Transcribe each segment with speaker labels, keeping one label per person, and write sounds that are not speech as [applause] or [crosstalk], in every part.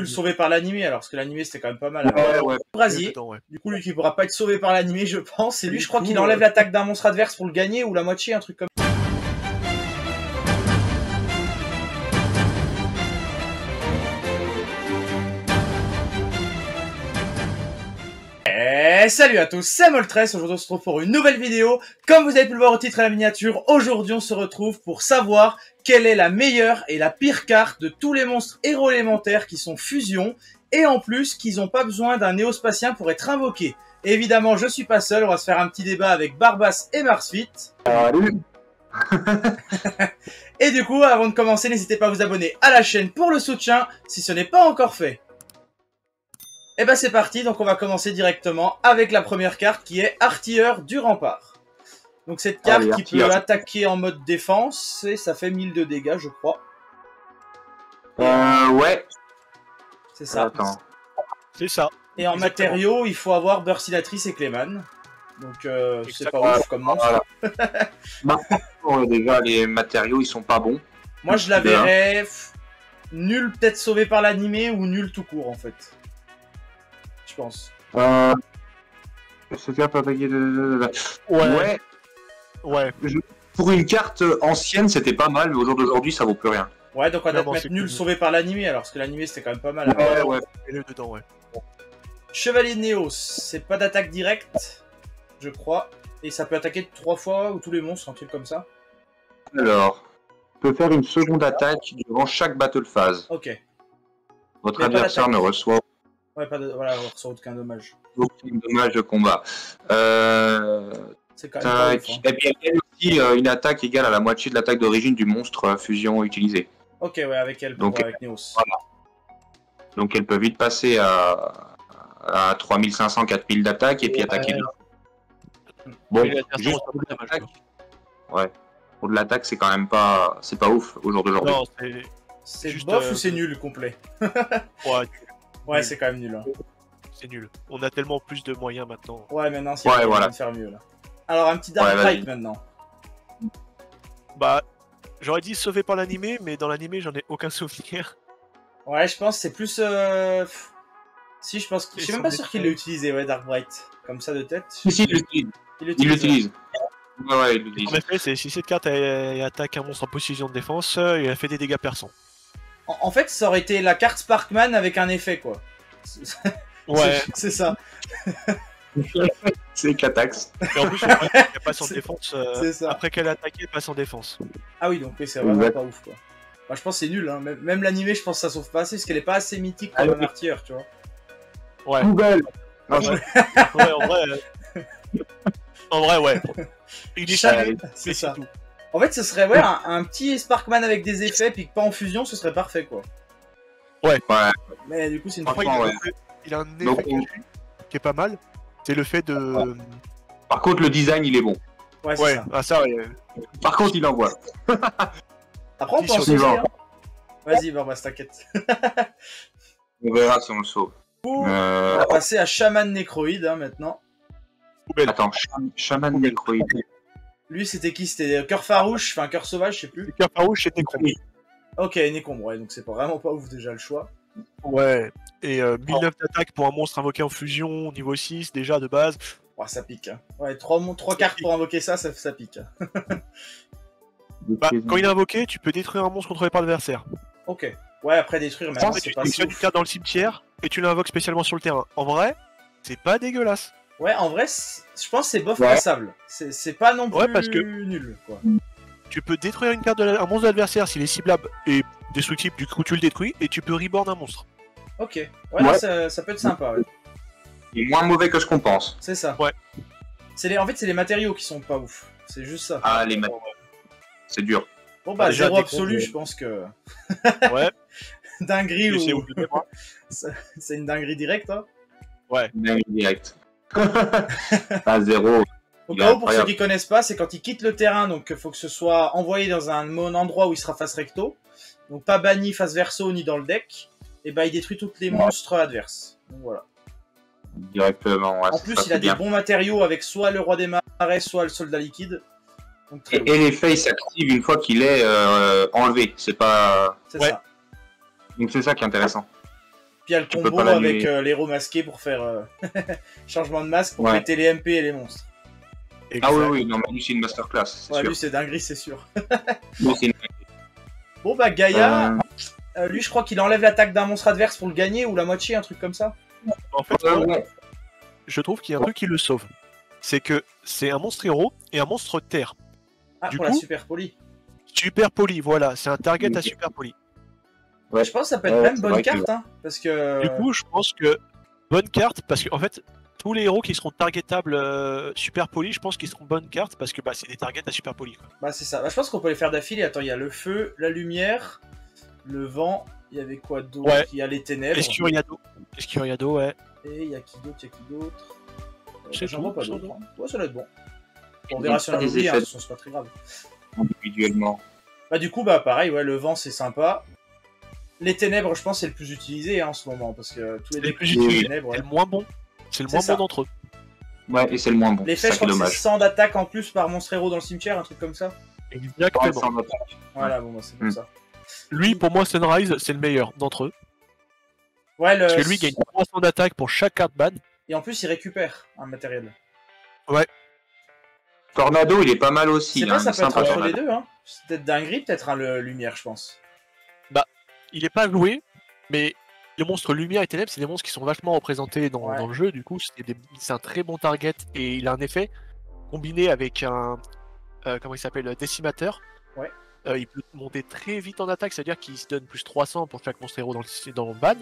Speaker 1: le sauver par l'animé, alors parce que l'animé c'était quand même pas mal.
Speaker 2: Ouais, ouais.
Speaker 1: Brasier,
Speaker 3: ouais.
Speaker 1: du coup lui qui pourra pas être sauvé par l'animé, je pense. Et lui,
Speaker 2: Du
Speaker 1: je crois qu'il enlève l'attaque d'un monstre adverse pour le gagner ou la moitié, un truc comme. Salut à tous, c'est Moltres, aujourd'hui on se retrouve pour une nouvelle vidéo. Comme vous avez pu le voir au titre et à la miniature, aujourd'hui on se retrouve pour savoir quelle est la meilleure et la pire carte de tous les monstres héros élémentaires qui sont fusion, et en plus qu'ils n'ont pas besoin d'un néospatien pour être invoqués. Et évidemment, je suis pas seul, on va se faire un petit débat avec Barbas et Marsfit.
Speaker 2: Salut. [laughs]
Speaker 1: Et du coup, avant de commencer, n'hésitez pas à vous abonner à la chaîne pour le soutien, si ce n'est pas encore fait. Et ben c'est parti, donc on va commencer directement avec la première carte qui est Artilleur du Rempart. Donc cette carte
Speaker 2: Allez,
Speaker 1: qui peut attaquer en mode défense, et ça fait 1000 de dégâts je crois.
Speaker 2: Euh, ouais.
Speaker 1: C'est ça.
Speaker 2: Attends.
Speaker 3: C'est ça.
Speaker 1: Et en
Speaker 3: Exactement.
Speaker 1: matériaux, il faut avoir Bursilatrice et Cléman. Donc euh, c'est pas ouf comme monstre.
Speaker 2: Voilà. [laughs] Maintenant, déjà, les matériaux, ils sont pas bons.
Speaker 1: Moi je la verrais nul peut-être sauvé par l'animé ou nul tout court en fait. Je pense.
Speaker 2: Euh... Attaquer.
Speaker 3: Ouais.
Speaker 2: Ouais.
Speaker 3: Ouais.
Speaker 2: Pour une carte ancienne, c'était pas mal, mais au jour d'aujourd'hui, ça vaut plus rien.
Speaker 1: Ouais, donc on va
Speaker 3: Clairement,
Speaker 1: mettre nul sauvé par l'animé, alors parce que l'animé c'était quand même pas mal.
Speaker 2: Ouais, ouais.
Speaker 3: Mets-le dedans, ouais.
Speaker 1: Chevalier de Néos, c'est pas d'attaque directe, je crois. Et ça peut attaquer trois fois ou tous les monstres, un truc comme ça.
Speaker 2: Alors, peut faire une seconde attaque durant chaque battle phase.
Speaker 1: Ok.
Speaker 2: Votre adversaire ne reçoit
Speaker 1: Ouais, pas de... voilà, on reçoit aucun dommage.
Speaker 2: aucun dommage de combat. Euh...
Speaker 1: C'est quand même pas ouf, hein.
Speaker 2: Et puis, elle a aussi euh, une attaque égale à la moitié de l'attaque d'origine du monstre euh, fusion utilisé.
Speaker 1: Ok, ouais, avec elle, pour
Speaker 2: Donc-
Speaker 1: avec Néos.
Speaker 2: Donc elle peut vite passer à, à 3500, 4000 d'attaque et puis
Speaker 1: Ouais.
Speaker 2: attaquer. Bon, juste pour
Speaker 3: de
Speaker 2: l'attaque. Ouais. Pour de l'attaque, c'est quand même pas, c'est pas ouf au jour d'aujourd'hui.
Speaker 3: Non, c'est.
Speaker 1: Bof
Speaker 3: euh,
Speaker 1: ou c'est nul complet?
Speaker 3: Ouais,
Speaker 1: Ouais, c'est quand même nul. hein.
Speaker 3: c'est nul. On a tellement plus de moyens maintenant.
Speaker 1: Ouais, maintenant, c'est
Speaker 2: Ouais, voilà.
Speaker 1: de faire mieux là. Alors, un petit Dark
Speaker 2: Ouais.
Speaker 1: Knight maintenant.
Speaker 3: Bah, j'aurais dit sauvé par l'animé, mais dans l'animé, j'en ai aucun [laughs] souvenir.
Speaker 1: Ouais, je pense c'est plus. Euh... Si, je pense que. Je suis même pas sûr qu'il l'ait utilisé, ouais, Dark Bright. Comme ça de tête.
Speaker 2: Si, si, il l'utilise.
Speaker 1: Il
Speaker 2: Il l'utilise. Ouais, ouais, il
Speaker 3: En
Speaker 2: l'utilise.
Speaker 3: effet, c'est si cette carte elle, elle attaque un monstre en position de défense, euh, et elle fait des dégâts perçants.
Speaker 1: En, en fait, ça aurait été la carte Sparkman avec un effet, quoi. C'est-
Speaker 3: Ouais,
Speaker 1: c'est- ça.
Speaker 2: C'est Catax.
Speaker 3: et en plus, après, elle passe en [laughs] défense. euh,
Speaker 1: c'est ça.
Speaker 3: après qu'elle a attaqué, elle passe en défense.
Speaker 1: Ah oui, donc oui, c'est vraiment pas ouf, quoi. Je pense que c'est nul, hein. Même, même l'animé, je pense que ça sauve pas assez, parce qu'elle est pas assez mythique
Speaker 2: Ah
Speaker 1: comme
Speaker 2: oui.
Speaker 1: un artilleur, tu vois.
Speaker 3: Ouais,
Speaker 2: Poubelle.
Speaker 3: ouais, [laughs] ouais, en vrai. euh, En vrai, ouais. [laughs] Il est
Speaker 1: C'est ça.
Speaker 3: tout.
Speaker 1: En fait, ce serait ouais, un, un petit Sparkman avec des effets, puis pas en fusion, ce serait parfait, quoi.
Speaker 2: Ouais.
Speaker 1: Mais du coup, c'est une
Speaker 3: Après, il, a,
Speaker 2: ouais.
Speaker 3: il a un effet
Speaker 2: Donc,
Speaker 3: qui est- qui est pas mal. C'est le fait de.
Speaker 2: Par contre, le design, il est bon.
Speaker 1: Ouais, c'est
Speaker 3: Ouais,
Speaker 1: ça.
Speaker 3: ah ça, ouais.
Speaker 2: Par contre, il envoie. [laughs]
Speaker 1: Après, on
Speaker 2: suivant.
Speaker 1: hein. Vas-y, Barbas, t'inquiète. [laughs]
Speaker 2: On verra si on le sauve.
Speaker 1: On
Speaker 2: Euh...
Speaker 1: va passer à Shaman Necroïde, hein, maintenant.
Speaker 2: Attends, Shaman
Speaker 3: Poubelle.
Speaker 1: Lui, c'était qui? C'était Cœur Farouche, enfin Cœur Sauvage, je sais plus.
Speaker 3: Le cœur farouche, c'est Necron.
Speaker 1: Ok, Nécombre, ouais, donc c'est pas vraiment pas ouf déjà le choix.
Speaker 3: Ouais. Et euh, 1009 d'attaque pour un monstre invoqué en fusion, niveau 6, déjà de base.
Speaker 1: Ouais, ça pique. Hein. Ouais, trois, mon- trois cartes pour invoquer ça, ça, ça pique. hein. [laughs]
Speaker 3: Bah, quand il est invoqué, tu peux détruire un monstre contrôlé par l'adversaire.
Speaker 1: Ok. Ouais, après détruire, mais
Speaker 3: Après, tu sélectionnes une carte dans le cimetière et tu l'invoques spécialement sur le terrain. En vrai, c'est pas dégueulasse.
Speaker 1: Ouais, en vrai, je pense que c'est bof
Speaker 2: Ouais.
Speaker 1: passable. C'est c'est pas non plus
Speaker 3: Ouais, parce que-
Speaker 1: nul, quoi.
Speaker 3: Tu peux détruire une carte de la- un monstre de l'adversaire s'il est ciblable et destructible, du coup tu le détruis et tu peux reborn un monstre.
Speaker 1: Ok. Ouais, non,
Speaker 2: Ouais.
Speaker 1: ça, ça peut être sympa, ouais.
Speaker 2: Il est moins mauvais que ce qu'on pense.
Speaker 1: C'est ça.
Speaker 3: Ouais.
Speaker 1: C'est les... En fait, c'est les matériaux qui sont pas ouf. C'est juste ça.
Speaker 2: Ah, les matériaux. C'est dur.
Speaker 1: Bon, bah,
Speaker 3: Ah,
Speaker 1: zéro absolu, je pense que.
Speaker 3: Ouais, [laughs]
Speaker 1: dinguerie ou. [laughs] c'est une dinguerie directe, hein.
Speaker 2: Même direct. [laughs] à zéro.
Speaker 1: Au cas où, pour ceux qui connaissent pas, c'est quand il quitte le terrain, donc il faut que ce soit envoyé dans un endroit où il sera face recto. Donc pas banni face verso ni dans le deck. Et bah il détruit tous les monstres adverses. Donc voilà.
Speaker 2: Directement. ouais,
Speaker 1: En plus,
Speaker 2: ça,
Speaker 1: il a
Speaker 2: bien.
Speaker 1: des bons matériaux avec soit le roi des marais, soit le soldat liquide. Donc
Speaker 2: Et, et l'effet il s'active une fois qu'il est euh, enlevé. C'est pas.
Speaker 1: C'est
Speaker 3: ouais.
Speaker 1: ça.
Speaker 2: Donc c'est ça qui est intéressant.
Speaker 1: Puis il y a le combo avec euh, l'héros masqué pour faire euh, [laughs] changement de masque pour
Speaker 2: Ouais.
Speaker 1: péter les MP et les mais
Speaker 2: Ah oui, oui, non, mais lui, c'est une masterclass, c'est
Speaker 1: Ouais,
Speaker 2: sûr.
Speaker 1: lui c'est dinguerie, c'est sûr. [laughs]
Speaker 2: Une-
Speaker 1: Bon bah Gaïa,
Speaker 2: Euh,
Speaker 1: euh, lui je crois qu'il enlève l'attaque d'un monstre adverse pour le gagner ou la moitié, un truc comme ça.
Speaker 3: En fait,
Speaker 2: ouais.
Speaker 3: je trouve qu'il y a un truc qui le sauve. C'est que c'est un monstre héros et un monstre terre.
Speaker 1: Ah,
Speaker 3: Du
Speaker 1: pour la super poli.
Speaker 3: Super poli, voilà, c'est un target à super poli.
Speaker 2: Ouais.
Speaker 1: Je pense que ça peut être
Speaker 2: Ouais,
Speaker 1: même bonne
Speaker 2: que-
Speaker 1: carte, hein, parce que...
Speaker 3: Du coup, je pense que bonne carte, parce qu'en fait, tous les héros qui seront targetables euh, super poli, je pense qu'ils seront bonnes cartes parce que bah, c'est des targets à super poli. Quoi.
Speaker 1: Bah c'est ça. Bah, je pense qu'on peut les faire d'affilée. Attends, il y a le feu, la lumière, le vent. Il y avait quoi d'autre?
Speaker 3: Ouais.
Speaker 1: Il y a les ténèbres.
Speaker 3: Escuriado, Escuriado, ouais.
Speaker 1: Et il y a qui d'autre? Il y a qui d'autre? Euh, J'en vois pas
Speaker 3: va.
Speaker 1: hein. Ouais, ça doit être bon. On verra si on a
Speaker 2: des
Speaker 1: hein,
Speaker 2: effets.
Speaker 1: de toute façon, c'est pas très grave.
Speaker 2: individuellement.
Speaker 1: Bah du coup, bah pareil, ouais, le vent c'est sympa. Les ténèbres, je pense, c'est le plus utilisé hein, en ce moment, parce que tous les
Speaker 3: C'est le
Speaker 1: decks
Speaker 3: plus
Speaker 1: qui ont des
Speaker 3: utilisé,
Speaker 1: ténèbres, ouais.
Speaker 3: C'est le moins bon. C'est le
Speaker 1: C'est
Speaker 3: moins
Speaker 1: ça.
Speaker 3: bon d'entre eux.
Speaker 2: Ouais, et c'est le moins bon.
Speaker 1: L'effet,
Speaker 2: C'est
Speaker 1: je crois
Speaker 2: est
Speaker 1: que
Speaker 2: dommage.
Speaker 1: c'est 100 d'attaque en plus par monstre héros dans le cimetière, un truc comme ça.
Speaker 2: Ouais,
Speaker 3: Exactement.
Speaker 2: attaque.
Speaker 1: Voilà, bon, bah c'est comme ça.
Speaker 3: Lui, pour moi, Sunrise, c'est le meilleur d'entre eux.
Speaker 1: Ouais, le...
Speaker 3: Parce que lui gagne 300 d'attaque pour chaque carte ban.
Speaker 1: Et en plus, il récupère un matériel.
Speaker 2: Tornado, il est pas mal
Speaker 1: C'est
Speaker 2: aussi.
Speaker 1: pas,
Speaker 2: hein,
Speaker 1: ça peut être entre les deux, hein. C'est peut-être dinguerie, peut-être un le lumière, je pense.
Speaker 3: Il est pas joué, mais les monstres lumière et ténèbres, c'est des monstres qui sont vachement représentés dans,
Speaker 1: Ouais.
Speaker 3: dans le jeu. Du coup, c'est des- c'est un très bon target et il a un effet combiné avec un. euh, comment il s'appelle Décimateur.
Speaker 1: Ouais.
Speaker 3: Euh, il peut monter très vite en attaque, c'est-à-dire qu'il se donne plus 300 pour chaque monstre héros dans le, dans le ban.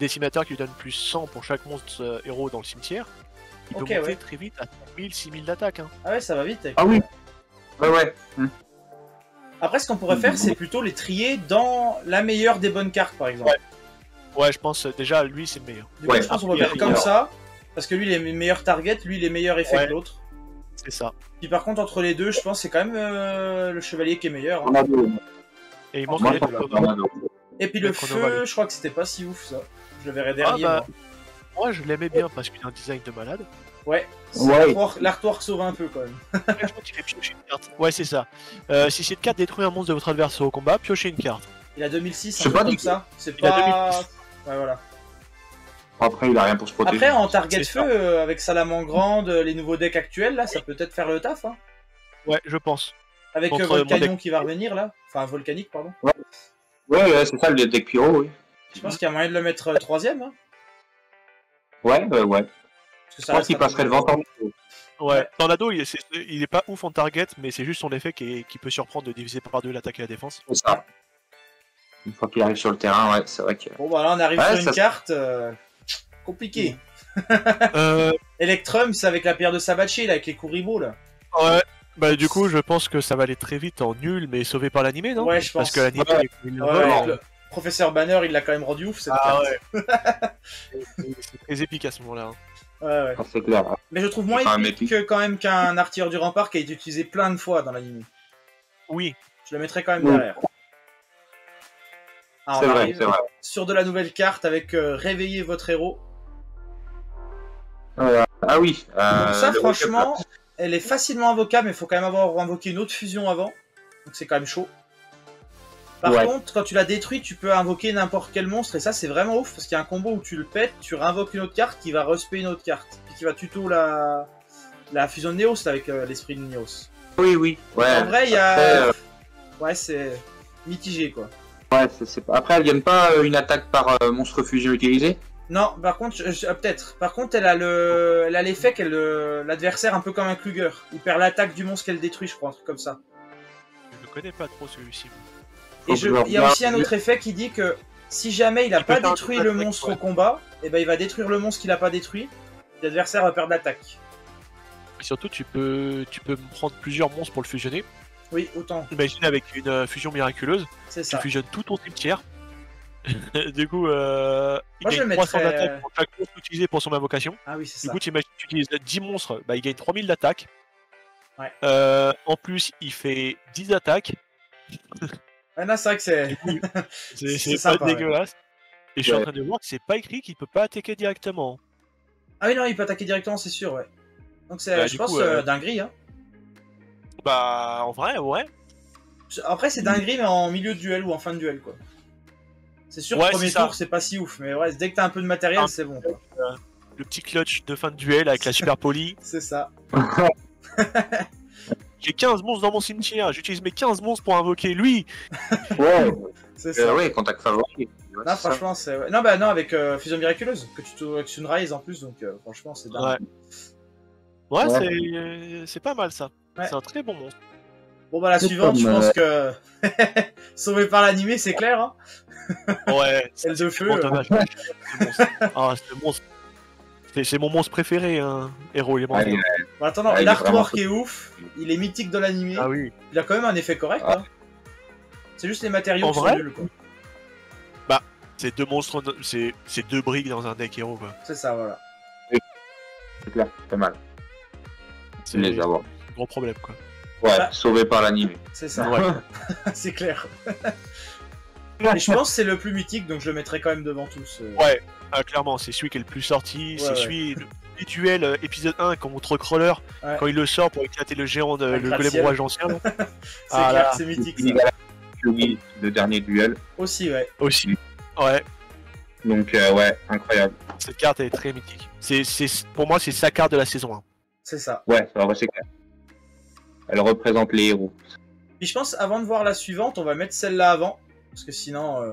Speaker 3: Décimateur qui lui donne plus 100 pour chaque monstre euh, héros dans le cimetière. Il peut monter
Speaker 1: ouais.
Speaker 3: très vite à 1000, 6000 d'attaque. hein.
Speaker 1: Ah ouais, ça va vite. avec-
Speaker 2: Ah oui. Ouais, ouais. Hmm.
Speaker 1: Après, ce qu'on pourrait faire, c'est plutôt les trier dans la meilleure des bonnes cartes, par exemple.
Speaker 3: Ouais, je pense euh, déjà lui c'est le meilleur.
Speaker 1: Du coup,
Speaker 2: Ouais,
Speaker 1: je pense qu'on va faire comme ça, parce que lui, il est meilleur target, lui, il est meilleur effet
Speaker 3: Ouais.
Speaker 1: que l'autre.
Speaker 3: C'est ça.
Speaker 1: Puis par contre, entre les deux, je pense que c'est quand même euh, le chevalier qui est meilleur. hein.
Speaker 3: Et il manque les.
Speaker 1: Et puis le feu, je crois que c'était pas si ouf, ça. Je le verrai dernier.
Speaker 3: bah,
Speaker 1: moi.
Speaker 3: Moi je l'aimais bien parce qu'il a un design de malade.
Speaker 1: Ouais.
Speaker 2: Ouais.
Speaker 1: l'artwork- sauve un peu, quand même. [laughs]
Speaker 3: Piocher une carte. Ouais, c'est ça. Euh, si cette carte détruit un monstre de votre adversaire au combat, piochez une carte.
Speaker 1: Il a 2006,
Speaker 2: C'est pas
Speaker 1: comme ça. C'est
Speaker 3: Il a
Speaker 1: pas...
Speaker 3: 2006.
Speaker 1: Ouais, voilà.
Speaker 2: Après, il a rien pour se protéger.
Speaker 1: Après, en target feu, euh, avec Salamandre, euh, les nouveaux decks actuels, là, ça peut peut-être faire le taf, hein.
Speaker 3: Ouais, je pense.
Speaker 1: Avec euh, Volcanion qui va revenir, là. Enfin, Volcanique, pardon.
Speaker 2: Ouais, ouais, c'est ça le deck Pyro, oui.
Speaker 1: Je pense qu'il y a moyen de le mettre euh, troisième, hein.
Speaker 2: Ouais, ouais, ouais. Je
Speaker 1: ça
Speaker 2: pense qu'il passerait devant Tornado.
Speaker 3: Ouais. Tornado, il est, il est pas ouf en target, mais c'est juste son effet qui, est- qui peut surprendre de diviser par deux l'attaque et la défense.
Speaker 2: C'est ça. Une fois qu'il arrive sur le terrain, ouais, c'est vrai que.
Speaker 1: Bon, bah là, on arrive
Speaker 2: Ouais,
Speaker 1: sur une
Speaker 2: ça-
Speaker 1: carte euh, compliquée. [laughs]
Speaker 3: euh,
Speaker 1: Electrum, c'est avec la pierre de Sabachi, là, avec les Kuribo, là.
Speaker 3: ouais. Bah, du coup, je pense que ça va aller très vite en nul, mais sauvé par l'animé, non?
Speaker 1: Ouais, je
Speaker 3: Parce
Speaker 1: pense.
Speaker 3: que l'animé,
Speaker 2: Ouais.
Speaker 3: il
Speaker 1: Ouais, ouais, le professeur Banner, il l'a quand même rendu ouf, cette
Speaker 3: Ah
Speaker 1: carte. [laughs]
Speaker 3: c'est très épique à ce moment-là. hein.
Speaker 1: Ouais.
Speaker 2: Ah, c'est clair.
Speaker 1: Mais je trouve moins épique
Speaker 2: épique.
Speaker 1: que, quand même qu'un artilleur du rempart qui a été utilisé plein de fois dans l'anime.
Speaker 3: Oui,
Speaker 1: Je le mettrais quand même
Speaker 2: Oui.
Speaker 1: derrière. Ah,
Speaker 2: C'est vrai, c'est vrai.
Speaker 1: Sur de la nouvelle carte avec euh, réveiller votre héros.
Speaker 2: Euh, ah oui. euh,
Speaker 1: Donc ça, franchement, elle est facilement invocable, mais il faut quand même avoir invoqué une autre fusion avant. Donc c'est quand même chaud. Par
Speaker 2: Ouais.
Speaker 1: contre, quand tu la détruis, tu peux invoquer n'importe quel monstre, et ça c'est vraiment ouf, parce qu'il y a un combo où tu le pètes, tu réinvoques une autre carte qui va respect une autre carte, puis qui va tuto la, la fusion de Neos avec euh, l'esprit de Neos.
Speaker 2: Oui, oui. Ouais.
Speaker 1: en vrai, il y a...
Speaker 2: Après, euh,
Speaker 1: Ouais, c'est mitigé quoi.
Speaker 2: ouais, c'est- Après, elle gagne pas euh, une attaque par euh, monstre fusion utilisé?
Speaker 1: Non, par contre, euh, peut-être. Par contre, elle a le, elle a l'effet qu'elle, l'adversaire un peu comme un Kluger. Il perd l'attaque du monstre qu'elle détruit, je crois, un truc comme ça.
Speaker 3: je ne connais pas trop celui-ci.
Speaker 1: Et je- il y a aussi un autre effet qui dit que si jamais il a
Speaker 3: Il peut
Speaker 1: pas détruit le monstre au combat, et ben il va détruire le monstre qu'il a pas détruit. L'adversaire va perdre l'attaque.
Speaker 3: Et surtout, tu peux, tu peux prendre plusieurs monstres pour le fusionner.
Speaker 1: Oui, autant.
Speaker 3: Imagine avec une euh, fusion miraculeuse, tu fusionnes tout ton cimetière. [laughs] du coup, euh, il
Speaker 1: Moi,
Speaker 3: gagne
Speaker 1: le
Speaker 3: 300
Speaker 1: mettrais-
Speaker 3: d'attaque pour chaque monstre utilisé pour son invocation.
Speaker 1: Ah oui, c'est
Speaker 3: Du
Speaker 1: ça.
Speaker 3: coup, tu imagines, tu utilises 10 monstres, bah, il gagne 3000 d'attaque.
Speaker 1: Ouais.
Speaker 3: Euh, en plus, il fait 10 attaques. [laughs]
Speaker 1: Ah non, c'est vrai que c'est. [laughs]
Speaker 3: C'est
Speaker 1: C'est
Speaker 3: c'est pas
Speaker 1: sympa, ouais.
Speaker 3: dégueulasse. Et je suis en train de voir que c'est pas écrit qu'il peut pas attaquer directement.
Speaker 1: Ah oui, non, il peut attaquer directement, c'est sûr, ouais. Donc c'est,
Speaker 3: Bah,
Speaker 1: je pense,
Speaker 3: coup,
Speaker 1: euh,
Speaker 3: euh,
Speaker 1: dinguerie. Hein.
Speaker 3: Bah, en vrai, ouais.
Speaker 1: Après, c'est dinguerie, mais en milieu de duel ou en fin de duel, quoi. C'est sûr,
Speaker 3: Ouais,
Speaker 1: premier
Speaker 3: c'est ça.
Speaker 1: tour, c'est pas si ouf, mais ouais, dès que t'as un peu de matériel,
Speaker 3: Ah.
Speaker 1: c'est bon. quoi.
Speaker 3: Le petit clutch de fin de duel avec la super [laughs] poly.
Speaker 1: C'est ça. [laughs]
Speaker 3: J'ai 15 monstres dans mon cimetière, j'utilise mes 15 monstres pour invoquer lui.
Speaker 2: Ouais, [laughs]
Speaker 1: C'est ça.
Speaker 2: euh, ouais, contact favori. Ouais,
Speaker 1: Non, franchement, c'est. Non, bah non, avec euh, Fusion Miraculeuse, que tu te avec Sunrise en plus, donc euh, franchement, c'est dingue.
Speaker 3: Ouais,
Speaker 2: Ouais.
Speaker 3: c'est euh, c'est pas mal ça.
Speaker 1: Ouais.
Speaker 3: C'est un très bon monstre.
Speaker 1: Bon, bah la suivante, je pense
Speaker 2: euh,
Speaker 1: que. [laughs] Sauvé par l'animé, c'est clair, hein.
Speaker 3: Ouais, [laughs]
Speaker 1: Celle de feu. Euh.
Speaker 3: Ah, ce monstre. C'est- C'est mon monstre préféré, hein. Héros élémentaire.
Speaker 2: Ouais,
Speaker 1: Bon, attends, non,
Speaker 2: Ouais, il est
Speaker 1: l'artwork
Speaker 2: vraiment
Speaker 1: est ouf, il est mythique dans l'animé,
Speaker 3: Ah oui.
Speaker 1: il a quand même un effet correct,
Speaker 2: Ah.
Speaker 1: hein. C'est juste les matériaux
Speaker 3: En
Speaker 1: qui sont
Speaker 3: vrai
Speaker 1: nuls, quoi.
Speaker 3: C'est deux monstres, c'est c'est deux briques dans un deck héros quoi.
Speaker 1: C'est ça, voilà.
Speaker 2: c'est clair, pas mal.
Speaker 3: C'est
Speaker 2: les avoir.
Speaker 3: un gros problème quoi.
Speaker 2: Ouais,
Speaker 1: Bah.
Speaker 2: sauvé par l'animé.
Speaker 1: C'est ça,
Speaker 3: Ouais. [laughs]
Speaker 1: c'est clair. [laughs] Mais je pense que c'est le plus mythique, donc je le mettrai quand même devant tous. euh.
Speaker 3: Ouais, ah, clairement, c'est celui qui est le plus sorti. c'est
Speaker 1: ouais.
Speaker 3: celui. Le, les duels euh, épisode 1 contre Crawler,
Speaker 1: Ouais.
Speaker 3: quand il le sort pour éclater le géant, de, le golem rouge ancien. [laughs] là.
Speaker 1: C'est
Speaker 3: Ah,
Speaker 1: clair, c'est mythique, ça.
Speaker 2: Oui, le dernier duel.
Speaker 1: Aussi, ouais.
Speaker 3: Aussi. Ouais,
Speaker 2: Donc, euh, ouais, incroyable.
Speaker 3: cette carte elle est très mythique. C'est, c'est, pour moi, c'est sa carte de la saison 1.
Speaker 1: C'est ça.
Speaker 2: Ouais, c'est clair. Elle représente les héros.
Speaker 1: Puis je pense, avant de voir la suivante, on va mettre celle-là avant, parce que sinon, euh,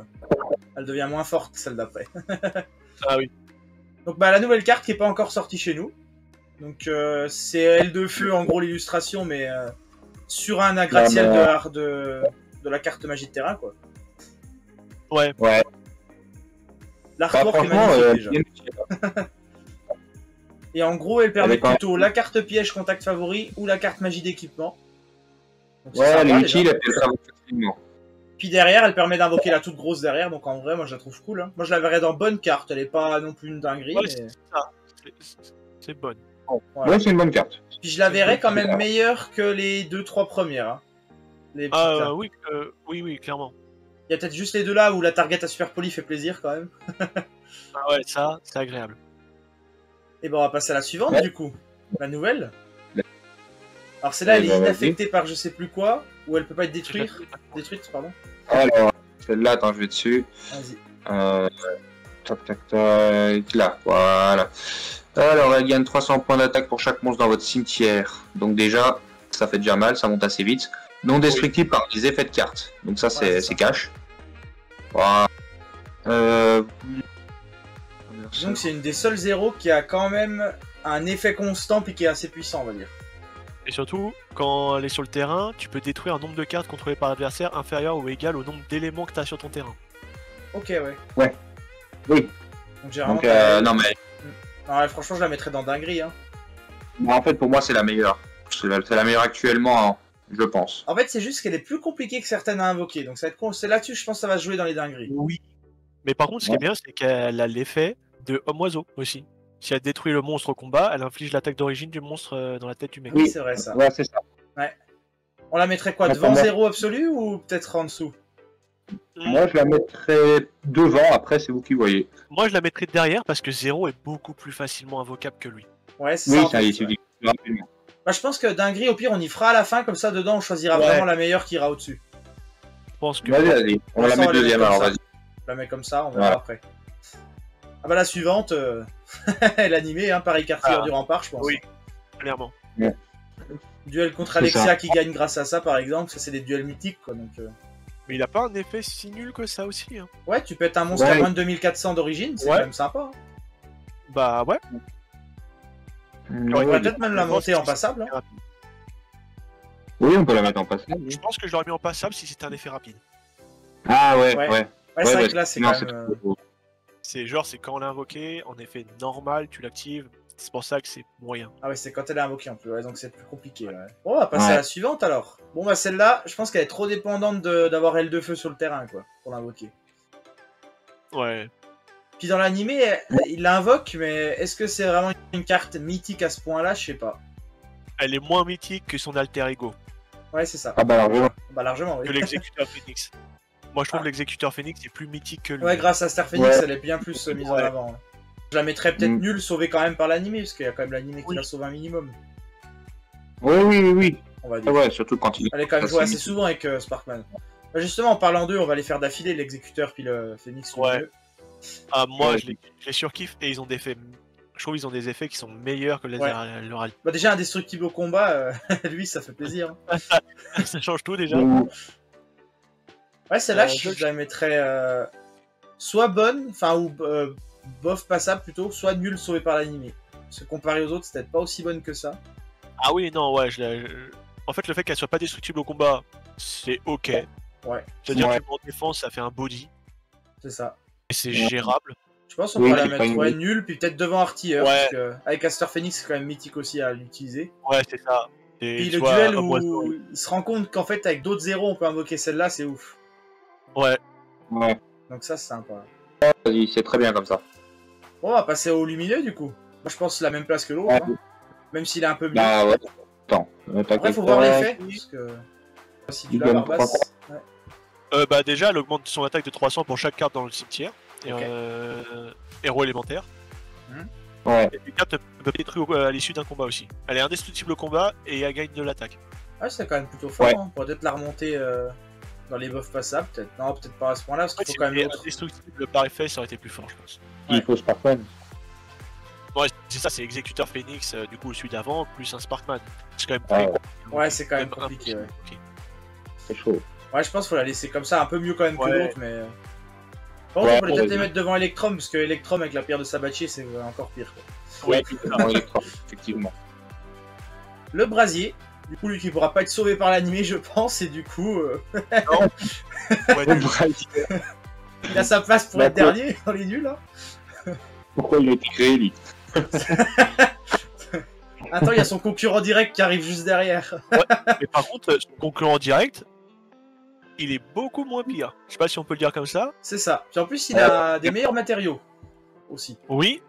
Speaker 1: elle devient moins forte, celle d'après. [laughs]
Speaker 3: Ah oui.
Speaker 1: Donc bah la nouvelle carte qui est pas encore sortie chez nous. Donc euh, c'est L de feu en gros l'illustration, mais euh, sur un
Speaker 2: Non,
Speaker 1: de, de, de la carte magie de terrain quoi.
Speaker 3: Ouais,
Speaker 2: Ouais, bah,
Speaker 1: L'artwork est magnifique
Speaker 2: euh,
Speaker 1: déjà. [laughs] Et en gros elle permet
Speaker 2: est
Speaker 1: plutôt la carte piège contact favori ou la carte magie d'équipement. Donc,
Speaker 2: ouais, elle est utile, elle peut faire facilement.
Speaker 1: Puis derrière elle permet d'invoquer la toute grosse derrière, donc en vrai moi je la trouve cool. hein. Moi je la verrais dans bonne carte, elle est pas non plus une dinguerie.
Speaker 3: Ouais,
Speaker 1: mais...
Speaker 3: c'est bonne.
Speaker 1: Voilà.
Speaker 2: Ouais, c'est une bonne carte.
Speaker 1: Puis je la verrais quand même meilleure que les deux trois premières. hein. Les petites,
Speaker 3: Ah
Speaker 1: là.
Speaker 3: oui, euh, oui, oui, clairement.
Speaker 1: Il y a peut-être juste les deux là où la target à super poli fait plaisir quand même. [laughs]
Speaker 3: Ah ouais, ça, c'est agréable.
Speaker 1: Et ben on va passer à la suivante
Speaker 2: Ouais.
Speaker 1: du coup. La nouvelle. Alors celle-là elle
Speaker 2: Ouais,
Speaker 1: est
Speaker 2: bah, vas-y.
Speaker 1: inaffectée par je sais plus quoi, ou elle peut pas être détruite. Détruite, pardon.
Speaker 2: Alors, celle-là, attends, je vais dessus.
Speaker 1: Vas-y.
Speaker 2: Euh, tac, tac, tac, là, voilà. Alors, elle gagne 300 points d'attaque pour chaque monstre dans votre cimetière. Donc déjà, ça fait déjà mal, ça monte assez vite. Non destructible par les effets de cartes. Donc ça, c'est
Speaker 1: Ouais,
Speaker 2: cash. Voilà. Euh...
Speaker 1: Donc c'est une des seules zéros qui a quand même un effet constant puis qui est assez puissant on va dire.
Speaker 3: Et surtout, quand elle est sur le terrain, tu peux détruire un nombre de cartes contrôlées par l'adversaire inférieur ou égal au nombre d'éléments que tu as sur ton terrain.
Speaker 1: Ok ouais.
Speaker 2: Oui,
Speaker 1: Donc j'ai vraiment.
Speaker 2: donc euh, non mais
Speaker 1: Non, ouais, franchement je la mettrais dans dinguerie. Hein.
Speaker 2: bon, en fait pour moi c'est la meilleure. C'est la, c'est la meilleure actuellement, hein, je pense.
Speaker 1: En fait c'est juste qu'elle est plus compliquée que certaines à invoquer. Donc ça va être con. C'est là-dessus je pense que ça va se jouer dans les dingueries.
Speaker 3: Oui. Mais par contre, ce qui est bien, c'est qu'elle a l'effet de homme-oiseau aussi. Si elle détruit le monstre au combat, elle inflige l'attaque d'origine du monstre euh, dans la tête du mec.
Speaker 1: Oui, c'est vrai ça.
Speaker 2: Ouais, c'est ça.
Speaker 1: On la mettrait quoi
Speaker 2: Ouais,
Speaker 1: devant zéro absolu ou peut-être en dessous?
Speaker 2: Moi je la mettrais devant, après c'est vous qui voyez.
Speaker 3: Moi, je la mettrais derrière parce que Zéro est beaucoup plus facilement invocable que lui.
Speaker 1: Ouais, c'est
Speaker 2: Oui,
Speaker 1: ça.
Speaker 2: ça
Speaker 1: ouais.
Speaker 2: rapidement.
Speaker 1: Bah, je pense que dinguerie, au pire, on y fera à la fin, comme ça, dedans, on choisira
Speaker 3: Ouais.
Speaker 1: vraiment la meilleure qui ira au-dessus.
Speaker 3: Je pense que.
Speaker 2: Vas-y, vas-y. On
Speaker 1: Ouais,
Speaker 2: la met
Speaker 1: on met
Speaker 2: deuxième alors, vas-y.
Speaker 1: Je la mets comme ça, on verra
Speaker 2: Voilà.
Speaker 1: après. Ah bah la suivante, euh... [laughs] l'animé, hein, Paris Quartier
Speaker 3: Ah.
Speaker 1: du Rempart, je pense.
Speaker 3: Oui. Clairement.
Speaker 1: Duel contre Alexia
Speaker 2: ça.
Speaker 1: qui gagne grâce à ça, par exemple, ça c'est des duels mythiques, quoi. Donc, euh,
Speaker 3: Mais il a pas un effet si nul que ça aussi. Hein.
Speaker 1: Ouais, tu peux être un monstre
Speaker 2: Ouais.
Speaker 1: à moins de 2400 d'origine, c'est
Speaker 3: Ouais.
Speaker 1: quand même sympa. hein.
Speaker 3: Bah ouais.
Speaker 1: On pourrait
Speaker 3: ouais,
Speaker 1: peut-être même la monter en passable. hein.
Speaker 2: Oui, on peut la mettre en passage.
Speaker 3: Je pense que je l'aurais mis en passable si c'était un effet rapide.
Speaker 2: Ah ouais,
Speaker 1: Ouais.
Speaker 2: ouais.
Speaker 1: Ouais, c'est vrai
Speaker 2: Ouais,
Speaker 1: que là, c'est quand même...
Speaker 3: C'est genre, c'est quand on l'a invoqué, en effet normal, tu l'actives. C'est pour ça que c'est moyen.
Speaker 1: Ah ouais, c'est quand elle est invoquée en plus, ouais, donc c'est plus compliqué. Ouais. Bon, on va passer
Speaker 2: Ouais.
Speaker 1: à la suivante alors. Bon, bah celle-là, je pense qu'elle est trop dépendante de- d'avoir L de feu sur le terrain, quoi, pour l'invoquer.
Speaker 3: Ouais.
Speaker 1: Puis dans l'animé, elle- il l'invoque, mais est-ce que c'est vraiment une carte mythique à ce point-là? Je sais pas.
Speaker 3: Elle est moins mythique que son alter ego,
Speaker 1: Ouais, c'est ça.
Speaker 2: Ah bah voilà.
Speaker 1: Bah largement, oui.
Speaker 3: que l'exécuteur Phoenix. [laughs] Moi, je trouve que l'exécuteur Phoenix est plus mythique que lui.
Speaker 1: Ouais, grâce à Star Phoenix,
Speaker 2: Ouais.
Speaker 1: elle est bien plus euh, mise en avant. ouais. Je la mettrais peut-être
Speaker 2: Mm.
Speaker 1: nulle, sauvée quand même par l'animé, parce qu'il y a quand même l'animé qui la sauve un minimum,
Speaker 2: Oui, oui, oui, oui.
Speaker 1: on va
Speaker 2: Ah
Speaker 1: dire.
Speaker 2: ouais, surtout quand il
Speaker 1: Elle est quand même jouée assez souvent avec euh, Sparkman. Bah, Justement, en parlant d'eux, on va les faire d'affilée, l'exécuteur puis le Phoenix.
Speaker 3: Ouais. Ah, moi,
Speaker 2: Ouais.
Speaker 3: je les, je les surkiffe et ils ont des effets. Je trouve qu'ils ont des effets qui sont meilleurs que les
Speaker 1: Ouais. Bah, déjà, indestructible au combat, euh, [laughs] lui, ça fait plaisir. [laughs]
Speaker 3: Ça change tout déjà.
Speaker 2: Ou-
Speaker 1: Ouais, celle-là,
Speaker 3: Euh,
Speaker 1: je,
Speaker 3: je-
Speaker 1: la mettrais euh, soit bonne, enfin, ou euh, bof passable plutôt, soit nulle sauvée par l'animé. Parce que comparé aux autres, c'est peut-être pas aussi bonne que ça.
Speaker 3: Ah oui, non, ouais. Je la- je- En fait, le fait qu'elle soit pas destructible au combat, c'est ok.
Speaker 1: Ouais.
Speaker 3: C'est-à-dire
Speaker 2: Ouais.
Speaker 3: que en défense, ça fait un body
Speaker 1: C'est ça.
Speaker 3: et c'est
Speaker 2: Ouais.
Speaker 3: gérable.
Speaker 1: Je pense qu'on
Speaker 2: Oui,
Speaker 1: pourrait la mettre ouais,
Speaker 2: nulle.
Speaker 1: puis peut-être devant Artilleur.
Speaker 3: Ouais.
Speaker 1: Parce que avec Aster Phoenix, c'est quand même mythique aussi à l'utiliser.
Speaker 3: Ouais, c'est ça. Et
Speaker 1: Puis le duel où il se rend compte qu'en fait, avec d'autres zéros, on peut invoquer celle-là, c'est ouf.
Speaker 3: Ouais,
Speaker 2: Ouais,
Speaker 1: Donc ça, c'est sympa.
Speaker 2: vas-y, c'est très bien comme ça.
Speaker 1: Bon, on va passer au lumineux du coup. Moi, je pense que c'est la même place que l'autre.
Speaker 2: Ouais.
Speaker 1: hein. Même s'il est un peu mieux.
Speaker 2: Bah ouais. Attends, euh,
Speaker 1: Après, faut voir l'effet. Parce que. Si tu l'as, Ouais.
Speaker 3: Euh, bah déjà, elle augmente son attaque de 300 pour chaque carte dans le cimetière. Et, euh, héros élémentaire.
Speaker 2: Ouais,
Speaker 3: Et une carte peut détruire au- à l'issue d'un combat aussi. Elle est indestructible au combat et elle gagne de l'attaque.
Speaker 1: Ah, c'est quand même plutôt fort.
Speaker 2: Ouais.
Speaker 1: hein. On pourrait peut-être la remonter euh, dans les buffs passables. Peut-être. Non, peut-être pas à ce point-là, parce qu'il faut quand même
Speaker 3: indestructible par effet, ça aurait été plus fort, je pense.
Speaker 2: il faut Sparkman.
Speaker 3: Ouais, c'est ça, c'est Exécuteur Phoenix, euh, du coup, celui d'avant, plus un Sparkman. C'est quand même
Speaker 2: Ouais.
Speaker 3: très
Speaker 1: Ouais, c'est quand même compliqué. Ouais.
Speaker 3: compliqué.
Speaker 2: C'est chaud.
Speaker 1: Ouais, je pense qu'il faut la laisser comme ça, un peu mieux quand même que
Speaker 3: Ouais.
Speaker 1: l'autre, mais. euh. Par contre,
Speaker 2: Ouais,
Speaker 1: on peut peut-être les mettre devant Electrum, parce que Electrum avec la pierre de Sabatier, c'est encore pire. quoi.
Speaker 3: Ouais,
Speaker 2: effectivement.
Speaker 1: Le brasier, du coup, lui qui pourra pas être sauvé par l'animé, je pense, et du coup, euh, [laughs]
Speaker 3: ouais.
Speaker 2: Brasier,
Speaker 1: il a sa place pour
Speaker 2: Bah,
Speaker 1: être dernier dans les nuls. Hein.
Speaker 2: Pourquoi il a été créé, lui? [laughs]
Speaker 1: Attends, il y a son concurrent direct qui arrive juste derrière.
Speaker 3: Mais par contre, euh, son concurrent direct, il est beaucoup moins pire. Je sais pas si on peut le dire comme ça.
Speaker 1: C'est ça. Puis en plus, il a des meilleurs matériaux aussi.
Speaker 3: Oui,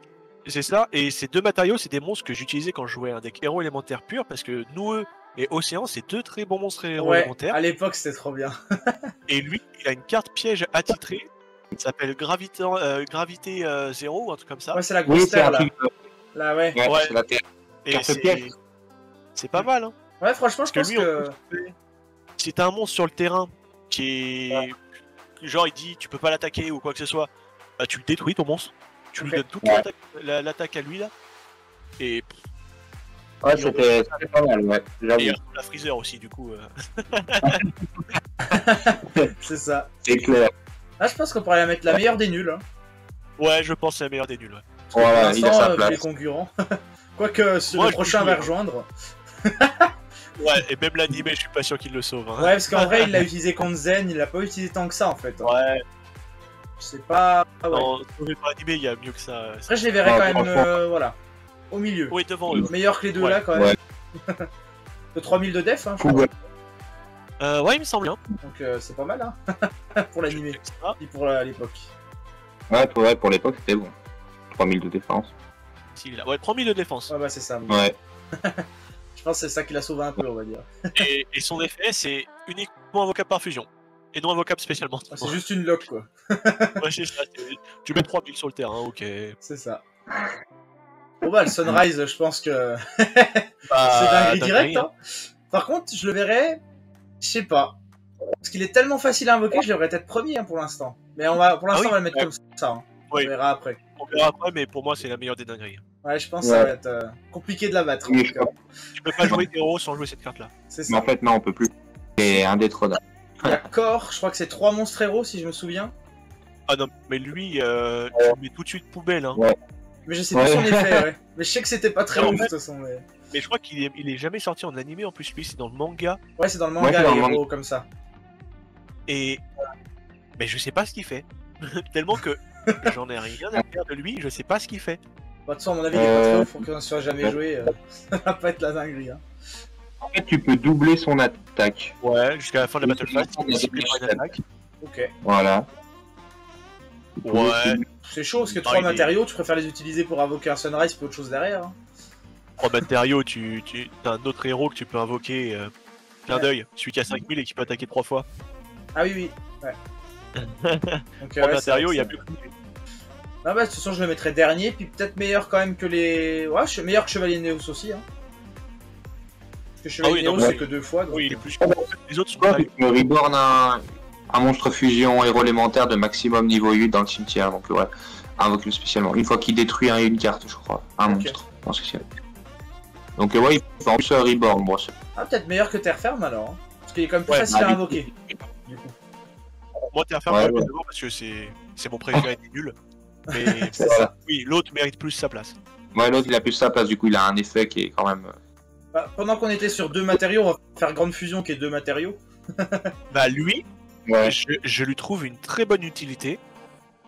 Speaker 3: c'est ça. Et ces deux matériaux, c'est des monstres que j'utilisais quand je jouais un deck héros élémentaire pur, parce que Noueux et Océan, c'est deux très bons monstres héros
Speaker 1: Ouais,
Speaker 3: élémentaires.
Speaker 1: à l'époque, c'était trop bien. [laughs]
Speaker 3: Et lui, il a une carte piège attitrée. Ça s'appelle Gravité, euh, Gravité euh, 0 ou un truc comme ça.
Speaker 1: Ouais, c'est la grosse
Speaker 2: c'est
Speaker 1: terre là. Là, ouais.
Speaker 2: Ouais,
Speaker 3: Ouais.
Speaker 2: c'est la Terre.
Speaker 3: Et
Speaker 2: carte
Speaker 3: c'est
Speaker 2: piège.
Speaker 3: c'est pas mal, hein.
Speaker 1: Ouais, franchement, je
Speaker 3: Parce
Speaker 1: pense
Speaker 3: que lui,
Speaker 1: que.
Speaker 3: t'as un monstre sur le terrain qui est. Genre, il dit tu peux pas l'attaquer ou quoi que ce soit, bah tu le détruis ton monstre. Tu lui donnes toute
Speaker 2: Ouais.
Speaker 3: l'attaque- la- l'attaque à lui là. Et,
Speaker 2: Ouais, c'était c'était pas mal, ouais.
Speaker 3: et la freezer aussi, du coup. euh. [laughs]
Speaker 1: C'est ça.
Speaker 2: c'est clair.
Speaker 1: Ah, je pense qu'on pourrait la mettre la meilleure des nuls. Hein.
Speaker 3: Ouais, je pense que c'est la meilleure des nuls. ouais.
Speaker 2: Voilà,
Speaker 1: pour
Speaker 2: il a
Speaker 1: l'instant,
Speaker 2: sa
Speaker 1: euh,
Speaker 2: place.
Speaker 1: les concurrents. [laughs] Quoique ce-
Speaker 3: Moi,
Speaker 1: le
Speaker 3: je
Speaker 1: prochain va rejoindre. [laughs]
Speaker 3: Ouais, et même l'animé, je suis pas sûr qu'il le sauve. hein.
Speaker 1: Ouais, parce qu'en vrai, il l'a utilisé contre Zen, il l'a pas utilisé tant que ça en fait. hein.
Speaker 3: Ouais,
Speaker 1: C'est pas. ah ouais.
Speaker 3: non, par l'animé, il y a mieux que ça. euh,
Speaker 1: Après, je les verrais
Speaker 2: Ouais,
Speaker 1: quand même, euh, voilà, au milieu.
Speaker 3: Oui, devant eux.
Speaker 1: Meilleur que les deux
Speaker 3: Ouais.
Speaker 1: là quand même.
Speaker 2: Ouais. [laughs]
Speaker 1: de 3000 de def, hein, je
Speaker 2: ouais.
Speaker 3: Euh, ouais, il me semble bien.
Speaker 1: Donc euh, c'est pas mal hein, [laughs] pour l'animé, et pour la- l'époque.
Speaker 2: Ouais, pour, ouais, pour l'époque, c'était bon. 3000 de défense.
Speaker 3: Ouais, 3000 de défense.
Speaker 1: Ouais, bah c'est ça.
Speaker 2: Ouais. [laughs]
Speaker 1: Je pense que c'est ça qui l'a sauvé un peu, on va dire.
Speaker 3: Et, et son effet, c'est uniquement invocable par fusion. Et non invocable spécialement.
Speaker 1: Ah, C'est juste une lock quoi.
Speaker 3: Ouais, c'est ça. Tu mets 3000 sur le terrain, ok.
Speaker 1: C'est ça. Bon bah le Sunrise, je pense que [laughs]
Speaker 3: Bah,
Speaker 1: c'est dinguerie
Speaker 3: dinguerie,
Speaker 1: direct. Hein. Par contre, je le verrais, je sais pas. Parce qu'il est tellement facile à invoquer, je devrais être premier hein, pour l'instant. Mais on va, pour l'instant,
Speaker 3: Ah oui
Speaker 1: on va le mettre
Speaker 3: Ouais.
Speaker 1: comme ça. hein.
Speaker 3: Oui.
Speaker 1: On verra après.
Speaker 3: On verra après, mais pour moi, c'est la meilleure des dingueries.
Speaker 1: Ouais, je pense que
Speaker 2: Ouais.
Speaker 1: ça va être euh, compliqué de la battre.
Speaker 2: Oui, je.
Speaker 3: Tu peux pas jouer héros sans jouer cette carte-là.
Speaker 1: C'est
Speaker 2: Mais en fait, non, on peut plus. C'est indétrônable.
Speaker 1: Il y a Core, je crois que c'est trois monstres héros si je me souviens.
Speaker 3: Ah non, mais lui, euh, tu le mets tout de suite poubelle. Hein.
Speaker 1: Mais je sais
Speaker 2: Ouais.
Speaker 1: plus son effet, ouais. [laughs] Mais je sais que c'était pas très ouf de
Speaker 3: mais-
Speaker 1: toute façon. Mais...
Speaker 3: Mais je crois qu'il est, il est jamais sorti en animé en plus. Lui, c'est dans le manga.
Speaker 1: Ouais, c'est dans le
Speaker 2: Ouais,
Speaker 1: manga, les
Speaker 2: le
Speaker 1: héros comme ça.
Speaker 3: Et. Mais je sais pas ce qu'il fait. [laughs] Tellement que j'en ai rien à faire de lui, je sais pas ce qu'il fait.
Speaker 1: Bah, de toute façon, à mon avis, il est pas
Speaker 2: Euh,
Speaker 1: très ouf, faut qu'on ne soit jamais
Speaker 2: ouais.
Speaker 1: joué. euh, [laughs] Ça va pas être la dinguerie. Hein.
Speaker 2: En fait, tu peux doubler son attaque.
Speaker 3: Ouais, jusqu'à la fin de la Battle Phase,
Speaker 2: a
Speaker 3: par
Speaker 2: des
Speaker 3: une attaque.
Speaker 1: Ok.
Speaker 2: Voilà.
Speaker 3: Ouais.
Speaker 1: C'est chaud parce que
Speaker 3: Ah,
Speaker 1: trois matériaux, tu préfères les utiliser pour invoquer un Sunrise puis autre chose derrière. hein.
Speaker 3: Trois matériaux, tu, tu as un autre héros que tu peux invoquer. Euh, clin
Speaker 1: Ouais.
Speaker 3: d'œil, celui qui a 5000 et qui peut attaquer trois fois.
Speaker 1: Ah oui, oui. Ouais. [laughs] Donc,
Speaker 3: Trois
Speaker 1: euh, ouais,
Speaker 3: matériaux, il y a plus que
Speaker 1: c'est- Ah bah, de toute façon, je le mettrais dernier, puis peut-être meilleur quand même que les. Ouais, je- meilleur que Chevalier Néos aussi. Hein. Parce que Chevalier
Speaker 3: Ah oui, non,
Speaker 1: Néos,
Speaker 3: mais-
Speaker 1: c'est que deux fois. Donc...
Speaker 3: Oui, il est plus.
Speaker 2: Ah bah,
Speaker 3: Les autres sont pas.
Speaker 2: tu peux reborn un, un monstre fusion héros élémentaire de maximum niveau 8 dans le cimetière. Donc ouais, invoque-le spécialement. Une fois qu'il détruit un- une carte, je crois. Un monstre. en spécial. Donc euh, ouais, il peut en plus Reborn, moi. c'est-
Speaker 1: Ah, peut-être meilleur que Terre Ferme alors. hein. Parce qu'il est quand même plus
Speaker 3: Ouais,
Speaker 1: facile
Speaker 2: bah,
Speaker 1: à
Speaker 2: du-
Speaker 1: invoquer. Du coup.
Speaker 3: Moi, à faire
Speaker 2: Ouais,
Speaker 3: parce que c'est c'est mon préféré des nuls. Mais [laughs]
Speaker 1: C'est
Speaker 3: oui, l'autre mérite plus sa place.
Speaker 2: Ouais, l'autre il a plus sa place, du coup il a un effet qui est quand même. euh,
Speaker 1: Bah, pendant qu'on était sur deux matériaux, on va faire grande fusion qui est deux matériaux.
Speaker 3: Bah lui,
Speaker 2: Ouais.
Speaker 3: je, je lui trouve une très bonne utilité.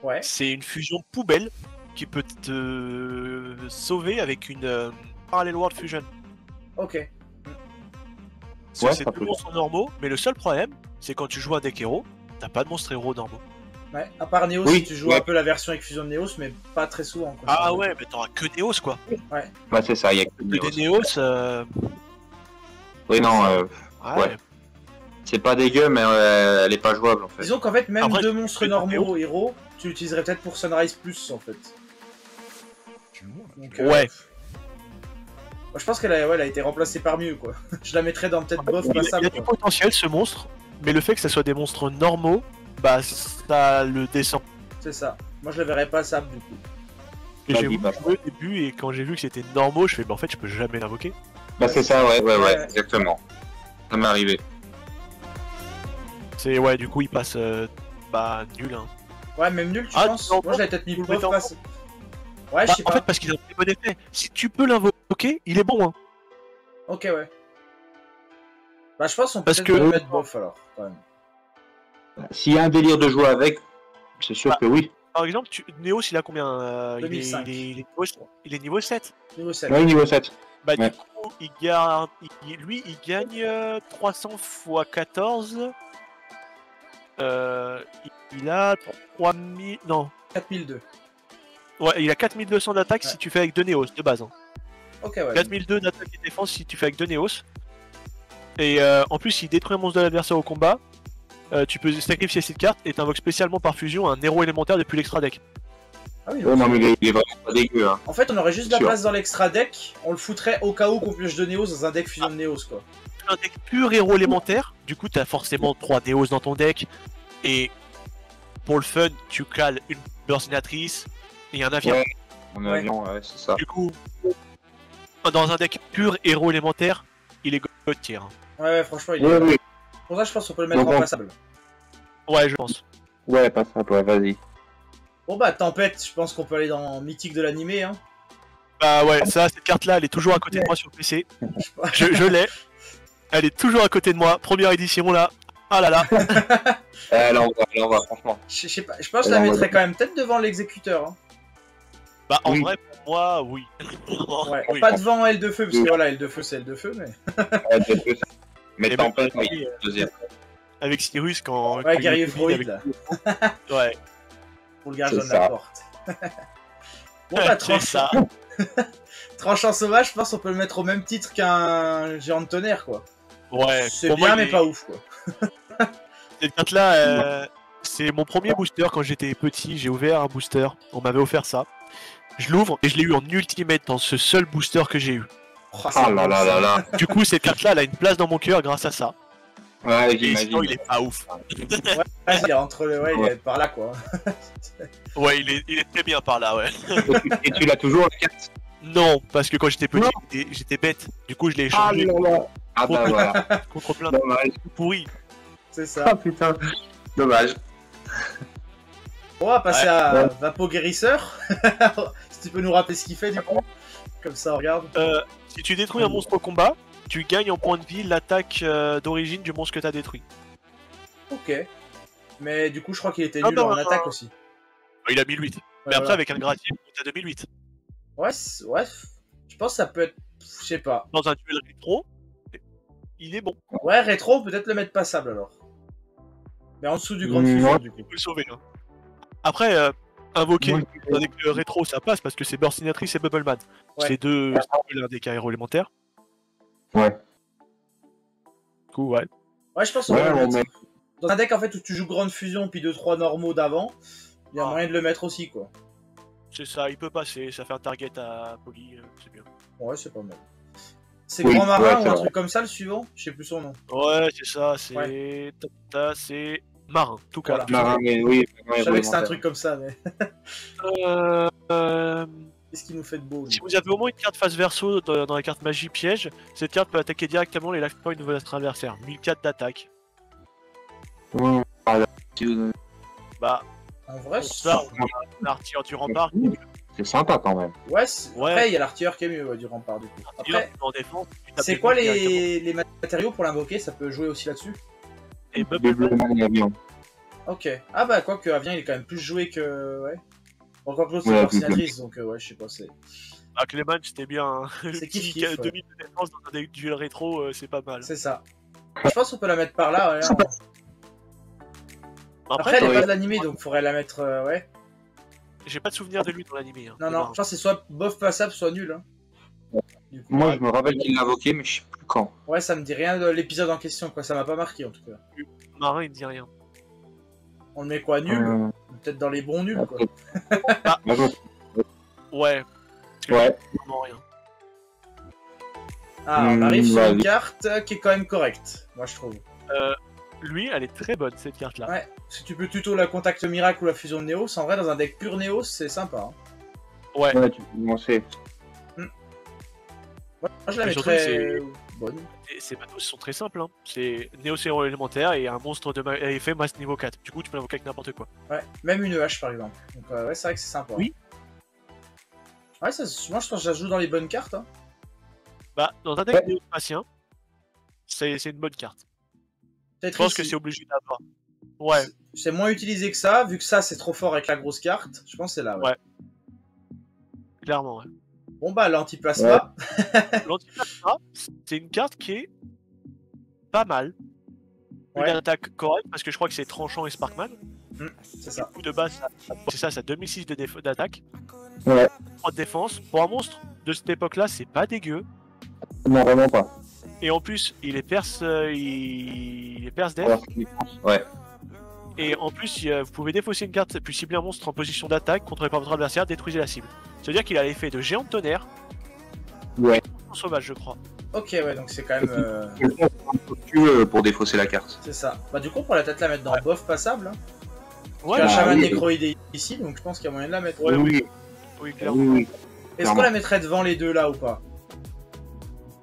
Speaker 1: Ouais.
Speaker 3: C'est une fusion poubelle qui peut te sauver avec une euh, Parallel World Fusion.
Speaker 1: Ok.
Speaker 3: C'est
Speaker 2: Ouais,
Speaker 3: c'est deux monstres normaux, mais le seul problème, c'est quand tu joues un deck héros, t'as pas de monstres héros normaux.
Speaker 1: Ouais. À part Neos,
Speaker 2: Oui,
Speaker 1: tu joues
Speaker 2: ouais.
Speaker 1: un peu la version avec fusion de Neos, mais pas très souvent. quoi.
Speaker 3: Ah ouais, mais t'auras que Neos quoi.
Speaker 2: Ouais, c'est ça, il y a que
Speaker 3: Que
Speaker 2: Neos.
Speaker 3: des Neos, euh...
Speaker 2: Oui, non, euh,
Speaker 3: ouais.
Speaker 2: C'est pas dégueu, mais euh, elle est pas jouable en fait.
Speaker 1: Disons qu'en fait, même
Speaker 3: Après,
Speaker 1: deux monstres normaux héros, tu l'utiliserais peut-être pour Sunrise Plus en fait. Donc, euh,
Speaker 3: Ouais.
Speaker 1: moi, je pense qu'elle a, ouais, elle a été remplacée par mieux quoi. [laughs] je la mettrais dans peut-être bof
Speaker 3: Il a- il y
Speaker 1: passable.
Speaker 3: a du
Speaker 1: quoi.
Speaker 3: potentiel ce monstre, mais le fait que ça soit des monstres normaux, bah ça le descend.
Speaker 1: C'est ça. Moi je la verrais passable du coup.
Speaker 3: Et j'ai
Speaker 2: pas.
Speaker 3: jouer au début et quand j'ai vu que c'était normaux, je fais bah en fait je peux jamais l'invoquer.
Speaker 2: Bah, c'est ça, ouais, ouais, ouais,
Speaker 1: Ouais.
Speaker 2: exactement. Ça m'est arrivé.
Speaker 3: C'est ouais du coup il passe euh, bah nul hein.
Speaker 1: Ouais, même nul, tu
Speaker 3: Ah,
Speaker 1: penses
Speaker 3: non,
Speaker 1: Moi je l'avais peut-être mis
Speaker 3: en
Speaker 1: passable. Ouais, je
Speaker 3: Bah,
Speaker 1: sais
Speaker 3: en
Speaker 1: pas.
Speaker 3: fait parce qu'il a un très bon effet. Si tu peux l'invoquer, il est bon hein.
Speaker 1: Ok, ouais. Bah, je pense qu'on peut
Speaker 3: Parce que-
Speaker 1: le mettre bof alors, quand même.
Speaker 2: S'il y a un délire de jouer avec, c'est sûr
Speaker 3: Bah,
Speaker 2: que oui.
Speaker 3: Par exemple, tu... Neos il a combien euh, il, est,
Speaker 1: 2005.
Speaker 3: il, est, il est niveau... il est niveau 7.
Speaker 1: Niveau 7.
Speaker 2: Ouais, niveau 7.
Speaker 3: Bah
Speaker 2: Ouais.
Speaker 3: du coup, il gagne... lui il gagne euh, 300 x 14. Euh, il- il a 3000... Non.
Speaker 1: 4002.
Speaker 3: Ouais, il a 4200 d'attaque
Speaker 1: Ouais.
Speaker 3: si tu fais avec deux Neos de base. hein.
Speaker 1: Ok, ouais.
Speaker 3: 4002 d'attaque et défense si tu fais avec deux Neos. Et euh, en plus, s'il détruit un monstre de l'adversaire au combat, euh, tu peux sacrifier cette carte et t'invoques spécialement par fusion un héros élémentaire depuis l'extra deck.
Speaker 1: Ah oui, ok.
Speaker 2: non, mais il est- il est vraiment pas dégueu. Hein.
Speaker 1: En fait, on aurait juste de la place dans l'extra deck, on le foutrait au cas où qu'on pioche de Neos dans un deck fusion de Neos, quoi.
Speaker 3: Un deck pur héros élémentaire, du coup t'as forcément 3 Neos dans ton deck. Et pour le fun, tu cales une bursinatrice et un navire.
Speaker 2: Ouais.
Speaker 1: Ouais.
Speaker 2: avion, ouais, c'est ça.
Speaker 3: Du coup, dans un deck pur héros élémentaire, il est god tier.
Speaker 1: Ouais, ouais, franchement, il est...
Speaker 2: Ouais,
Speaker 1: Pour ça, je pense qu'on peut le mettre en passable.
Speaker 3: Ouais, je pense.
Speaker 2: ouais, pas ça, ouais, vas-y.
Speaker 1: Bon bah, Tempête, je pense qu'on peut aller dans Mythique de l'animé, hein.
Speaker 3: Bah ouais, ça, cette carte-là, elle est toujours à côté de moi sur PC. [laughs] Je, je l'ai. Elle est toujours à côté de moi. Première édition là. Ah là là.
Speaker 2: Là, on va, là, on va, franchement.
Speaker 1: Je je sais pas, je pense que je la
Speaker 2: Alors,
Speaker 1: mettrais quand même peut-être devant l'exécuteur. Hein.
Speaker 3: Bah en
Speaker 2: Oui.
Speaker 3: vrai, pour moi, oui.
Speaker 1: Ouais, [laughs]
Speaker 3: Oui.
Speaker 1: pas devant L de feu, parce que
Speaker 2: Oui.
Speaker 1: voilà, L de feu c'est L de feu, mais. [laughs]
Speaker 2: Deux, deux, ça. Mais
Speaker 3: Et
Speaker 2: tempête, oui,
Speaker 3: oui, euh,
Speaker 2: deuxième.
Speaker 3: Avec Cyrus quand.
Speaker 1: Ouais, guerrier Freud
Speaker 3: avec-
Speaker 1: là,
Speaker 3: Ouais, [laughs]
Speaker 1: pour le gardien de la porte. bon bah, tranchant,
Speaker 3: ça.
Speaker 1: tranchant sauvage, je pense qu'on peut le mettre au même titre qu'un géant de tonnerre, quoi.
Speaker 3: Ouais,
Speaker 1: c'est bien,
Speaker 3: moi,
Speaker 1: mais pas ouf, quoi. [laughs]
Speaker 3: Cette carte-là, euh, c'est mon premier booster quand j'étais petit. J'ai ouvert un booster. On m'avait offert ça. Je l'ouvre et je l'ai eu en ultimate dans ce seul booster que j'ai eu.
Speaker 1: Oh,
Speaker 2: Oh là là là là.
Speaker 3: Du coup, cette carte-là, elle a une place dans mon cœur grâce à ça.
Speaker 2: Ouais,
Speaker 3: Et
Speaker 2: j'imagine.
Speaker 3: sinon, il est pas ouf.
Speaker 1: Ouais, il est entre le. Ouais, il est par là, quoi. [laughs]
Speaker 3: Ouais, il est, il est très bien par là, ouais.
Speaker 2: Et tu- l'as toujours la carte?
Speaker 3: Non, parce que quand j'étais petit,
Speaker 2: Non.
Speaker 3: j'étais- bête. Du coup, je l'ai
Speaker 2: Ah
Speaker 3: échangé
Speaker 2: là là. Ah bah voilà. [laughs]
Speaker 3: contre plein de
Speaker 2: Dommage.
Speaker 3: pourris.
Speaker 1: C'est ça.
Speaker 2: Ah putain. Dommage.
Speaker 1: On va passer
Speaker 3: Ouais.
Speaker 1: à Vapo Guérisseur. [laughs] si tu peux nous rappeler ce qu'il fait, du coup. Comme ça, on regarde.
Speaker 3: Euh, si tu détruis un monstre au combat, tu gagnes en point de vie l'attaque euh, d'origine du monstre que t'as détruit.
Speaker 1: Ok. Mais du coup, je crois qu'il était
Speaker 3: Ah
Speaker 1: nul
Speaker 3: bah,
Speaker 1: en attaque aussi.
Speaker 3: Il a 1008.
Speaker 1: Ouais,
Speaker 3: Mais après,
Speaker 1: voilà.
Speaker 3: avec un gratier, t'as 2008.
Speaker 1: Ouais, ouais. Je pense que ça peut être. Je sais pas.
Speaker 3: Dans un duel rétro, il est bon.
Speaker 1: Ouais, rétro, peut-être le mettre passable alors. Mais en dessous du grand
Speaker 2: Mm,
Speaker 1: fusion,
Speaker 2: ouais.
Speaker 1: du coup.
Speaker 3: Le sauver. hein. Après, euh, invoquer
Speaker 2: Ouais.
Speaker 3: avec le rétro, ça passe parce que c'est Bursinatrice et Bubbleman.
Speaker 1: Ouais.
Speaker 3: C'est deux l'un des cas héros élémentaires.
Speaker 2: Ouais.
Speaker 3: Du coup, ouais.
Speaker 1: Ouais, je pense qu'on
Speaker 2: Ouais,
Speaker 1: va le
Speaker 2: on
Speaker 1: mettre.
Speaker 2: met-
Speaker 1: Dans un deck en fait où tu joues grande fusion puis 2-3 normaux d'avant, il y a
Speaker 3: Ah.
Speaker 1: moyen de le mettre aussi quoi.
Speaker 3: C'est ça, il peut passer, ça fait un target à Poli, euh, c'est bien.
Speaker 1: Ouais, c'est pas mal. C'est
Speaker 2: Oui,
Speaker 1: Grand Marin
Speaker 2: ouais,
Speaker 1: ou un truc comme ça le suivant? Je sais plus son nom.
Speaker 3: Ouais, c'est ça, c'est. ta- C'est Marin, tout cas.
Speaker 1: Voilà.
Speaker 2: Marin, mais oui, marin
Speaker 1: Je savais que c'était un truc comme ça, mais
Speaker 3: Euh, euh,
Speaker 1: qu'est-ce qu'il nous fait de beau
Speaker 3: si vous avez au moins une carte face verso dans, dans la carte magie piège, cette carte peut attaquer directement les life points de votre adversaire. 1004 d'attaque.
Speaker 2: Ouais,
Speaker 3: Bah,
Speaker 1: En vrai,
Speaker 3: ça, on a l'artilleur du rempart.
Speaker 2: C'est sympa quand même.
Speaker 1: ouais, après il y a l'artilleur qui est mieux ouais, du rempart du coup. Après, c'est quoi les... les matériaux pour l'invoquer? Ça peut jouer aussi là-dessus?
Speaker 3: Et
Speaker 2: avion.
Speaker 1: Ok. Ah bah quoi que Avien il est quand même plus joué que... Ouais. Encore que l'autre
Speaker 2: Ouais,
Speaker 1: c'est coordinatrice, donc euh, ouais, je sais pas, c'est...
Speaker 3: Ah, Clément, c'était bien. hein.
Speaker 1: C'est [laughs]
Speaker 3: Qui-
Speaker 1: kiff,
Speaker 3: qui a
Speaker 1: kiff, ouais.
Speaker 3: 2000 de défense dans un duel rétro, euh, c'est pas mal.
Speaker 1: C'est ça. Je pense qu'on peut la mettre par là, ouais. En-
Speaker 3: Après,
Speaker 1: Après, elle est pas de l'animé, donc faudrait la mettre, euh, ouais.
Speaker 3: J'ai pas de souvenir de lui dans l'animé. Hein,
Speaker 1: Non, non, je pense que c'est soit bof passable, soit nul. Hein. Coup,
Speaker 2: Moi, je me rappelle qu'il l'a invoqué, mais je sais plus quand.
Speaker 1: Ouais, ça me dit rien de l'épisode en question, quoi. Ça m'a pas marqué, en tout cas.
Speaker 3: Marin, il me dit rien.
Speaker 1: On le met quoi, nul
Speaker 2: Euh,
Speaker 1: Peut-être dans les bons nuls, quoi. [laughs]
Speaker 2: Ah,
Speaker 3: Ouais.
Speaker 2: Ouais.
Speaker 3: vraiment rien.
Speaker 1: Ah, on
Speaker 2: Hmm,
Speaker 1: arrive sur une
Speaker 2: oui.
Speaker 1: carte qui est quand même correcte, moi, je trouve.
Speaker 3: Euh, lui, elle est très bonne cette carte là.
Speaker 1: Ouais. Si tu peux tuto la contact miracle ou la fusion de Néos, en vrai, dans un deck pur Néos, c'est sympa. Hein.
Speaker 3: Ouais.
Speaker 2: Ouais, tu peux commencer.
Speaker 1: Ouais, moi, je la mettrais
Speaker 3: c'est-
Speaker 1: bonne.
Speaker 3: Ces bateaux sont très simples. Hein. C'est Néo héros élémentaire et un monstre de ma- effet masse niveau 4. Du coup, tu peux l'invoquer avec n'importe quoi.
Speaker 1: Ouais, même une hache, par exemple. Donc, euh, ouais, c'est vrai que c'est sympa.
Speaker 3: Oui.
Speaker 1: Ouais, ça, moi, je pense que ça joue dans les bonnes cartes. Hein.
Speaker 3: Bah, dans un deck
Speaker 2: Ouais.
Speaker 3: néo c'est une bonne carte. Je pense que c'est obligé d'avoir. Ouais,
Speaker 1: C'est moins utilisé que ça, vu que ça, c'est trop fort avec la grosse carte. Je pense que c'est là, ouais.
Speaker 3: Ouais. clairement. Ouais.
Speaker 1: Bon, bah, l'antiplasma. [laughs]
Speaker 3: L'antiplasma, c'est une carte qui est pas mal. Une
Speaker 1: Ouais.
Speaker 3: attaque correcte parce que je crois que c'est tranchant et Sparkman.
Speaker 1: C'est ça.
Speaker 3: Coup, de base, ça- c'est ça, ça 2006 de déf- d'attaque.
Speaker 2: Ouais.
Speaker 3: 3 de défense. Pour un monstre de cette époque-là, c'est pas dégueu.
Speaker 2: Non, vraiment pas.
Speaker 3: Et en plus, il est perse, euh, il... il est perse
Speaker 2: Ouais.
Speaker 3: Et en plus, euh, vous pouvez défausser une carte puis cibler un monstre en position d'attaque, contrôlé par votre adversaire, détruisez la cible. C'est-à-dire qu'il a l'effet de géant de tonnerre,
Speaker 2: Ouais.
Speaker 3: en sauvage, je crois.
Speaker 1: Ok, ouais, donc c'est quand même. euh,
Speaker 2: veux pour défausser la carte.
Speaker 1: c'est ça. Bah, du coup, on pourrait peut-être la mettre dans bof passable. Hein.
Speaker 3: Ouais,
Speaker 1: Il y a un
Speaker 2: bah,
Speaker 1: chaman
Speaker 2: oui.
Speaker 1: nécroïdé ici, donc je pense qu'il y a moyen de la mettre.
Speaker 3: Ouais,
Speaker 2: oui,
Speaker 3: oui,
Speaker 2: oui,
Speaker 3: clairement.
Speaker 2: oui.
Speaker 1: Est-ce qu'on la mettrait devant les deux là ou pas?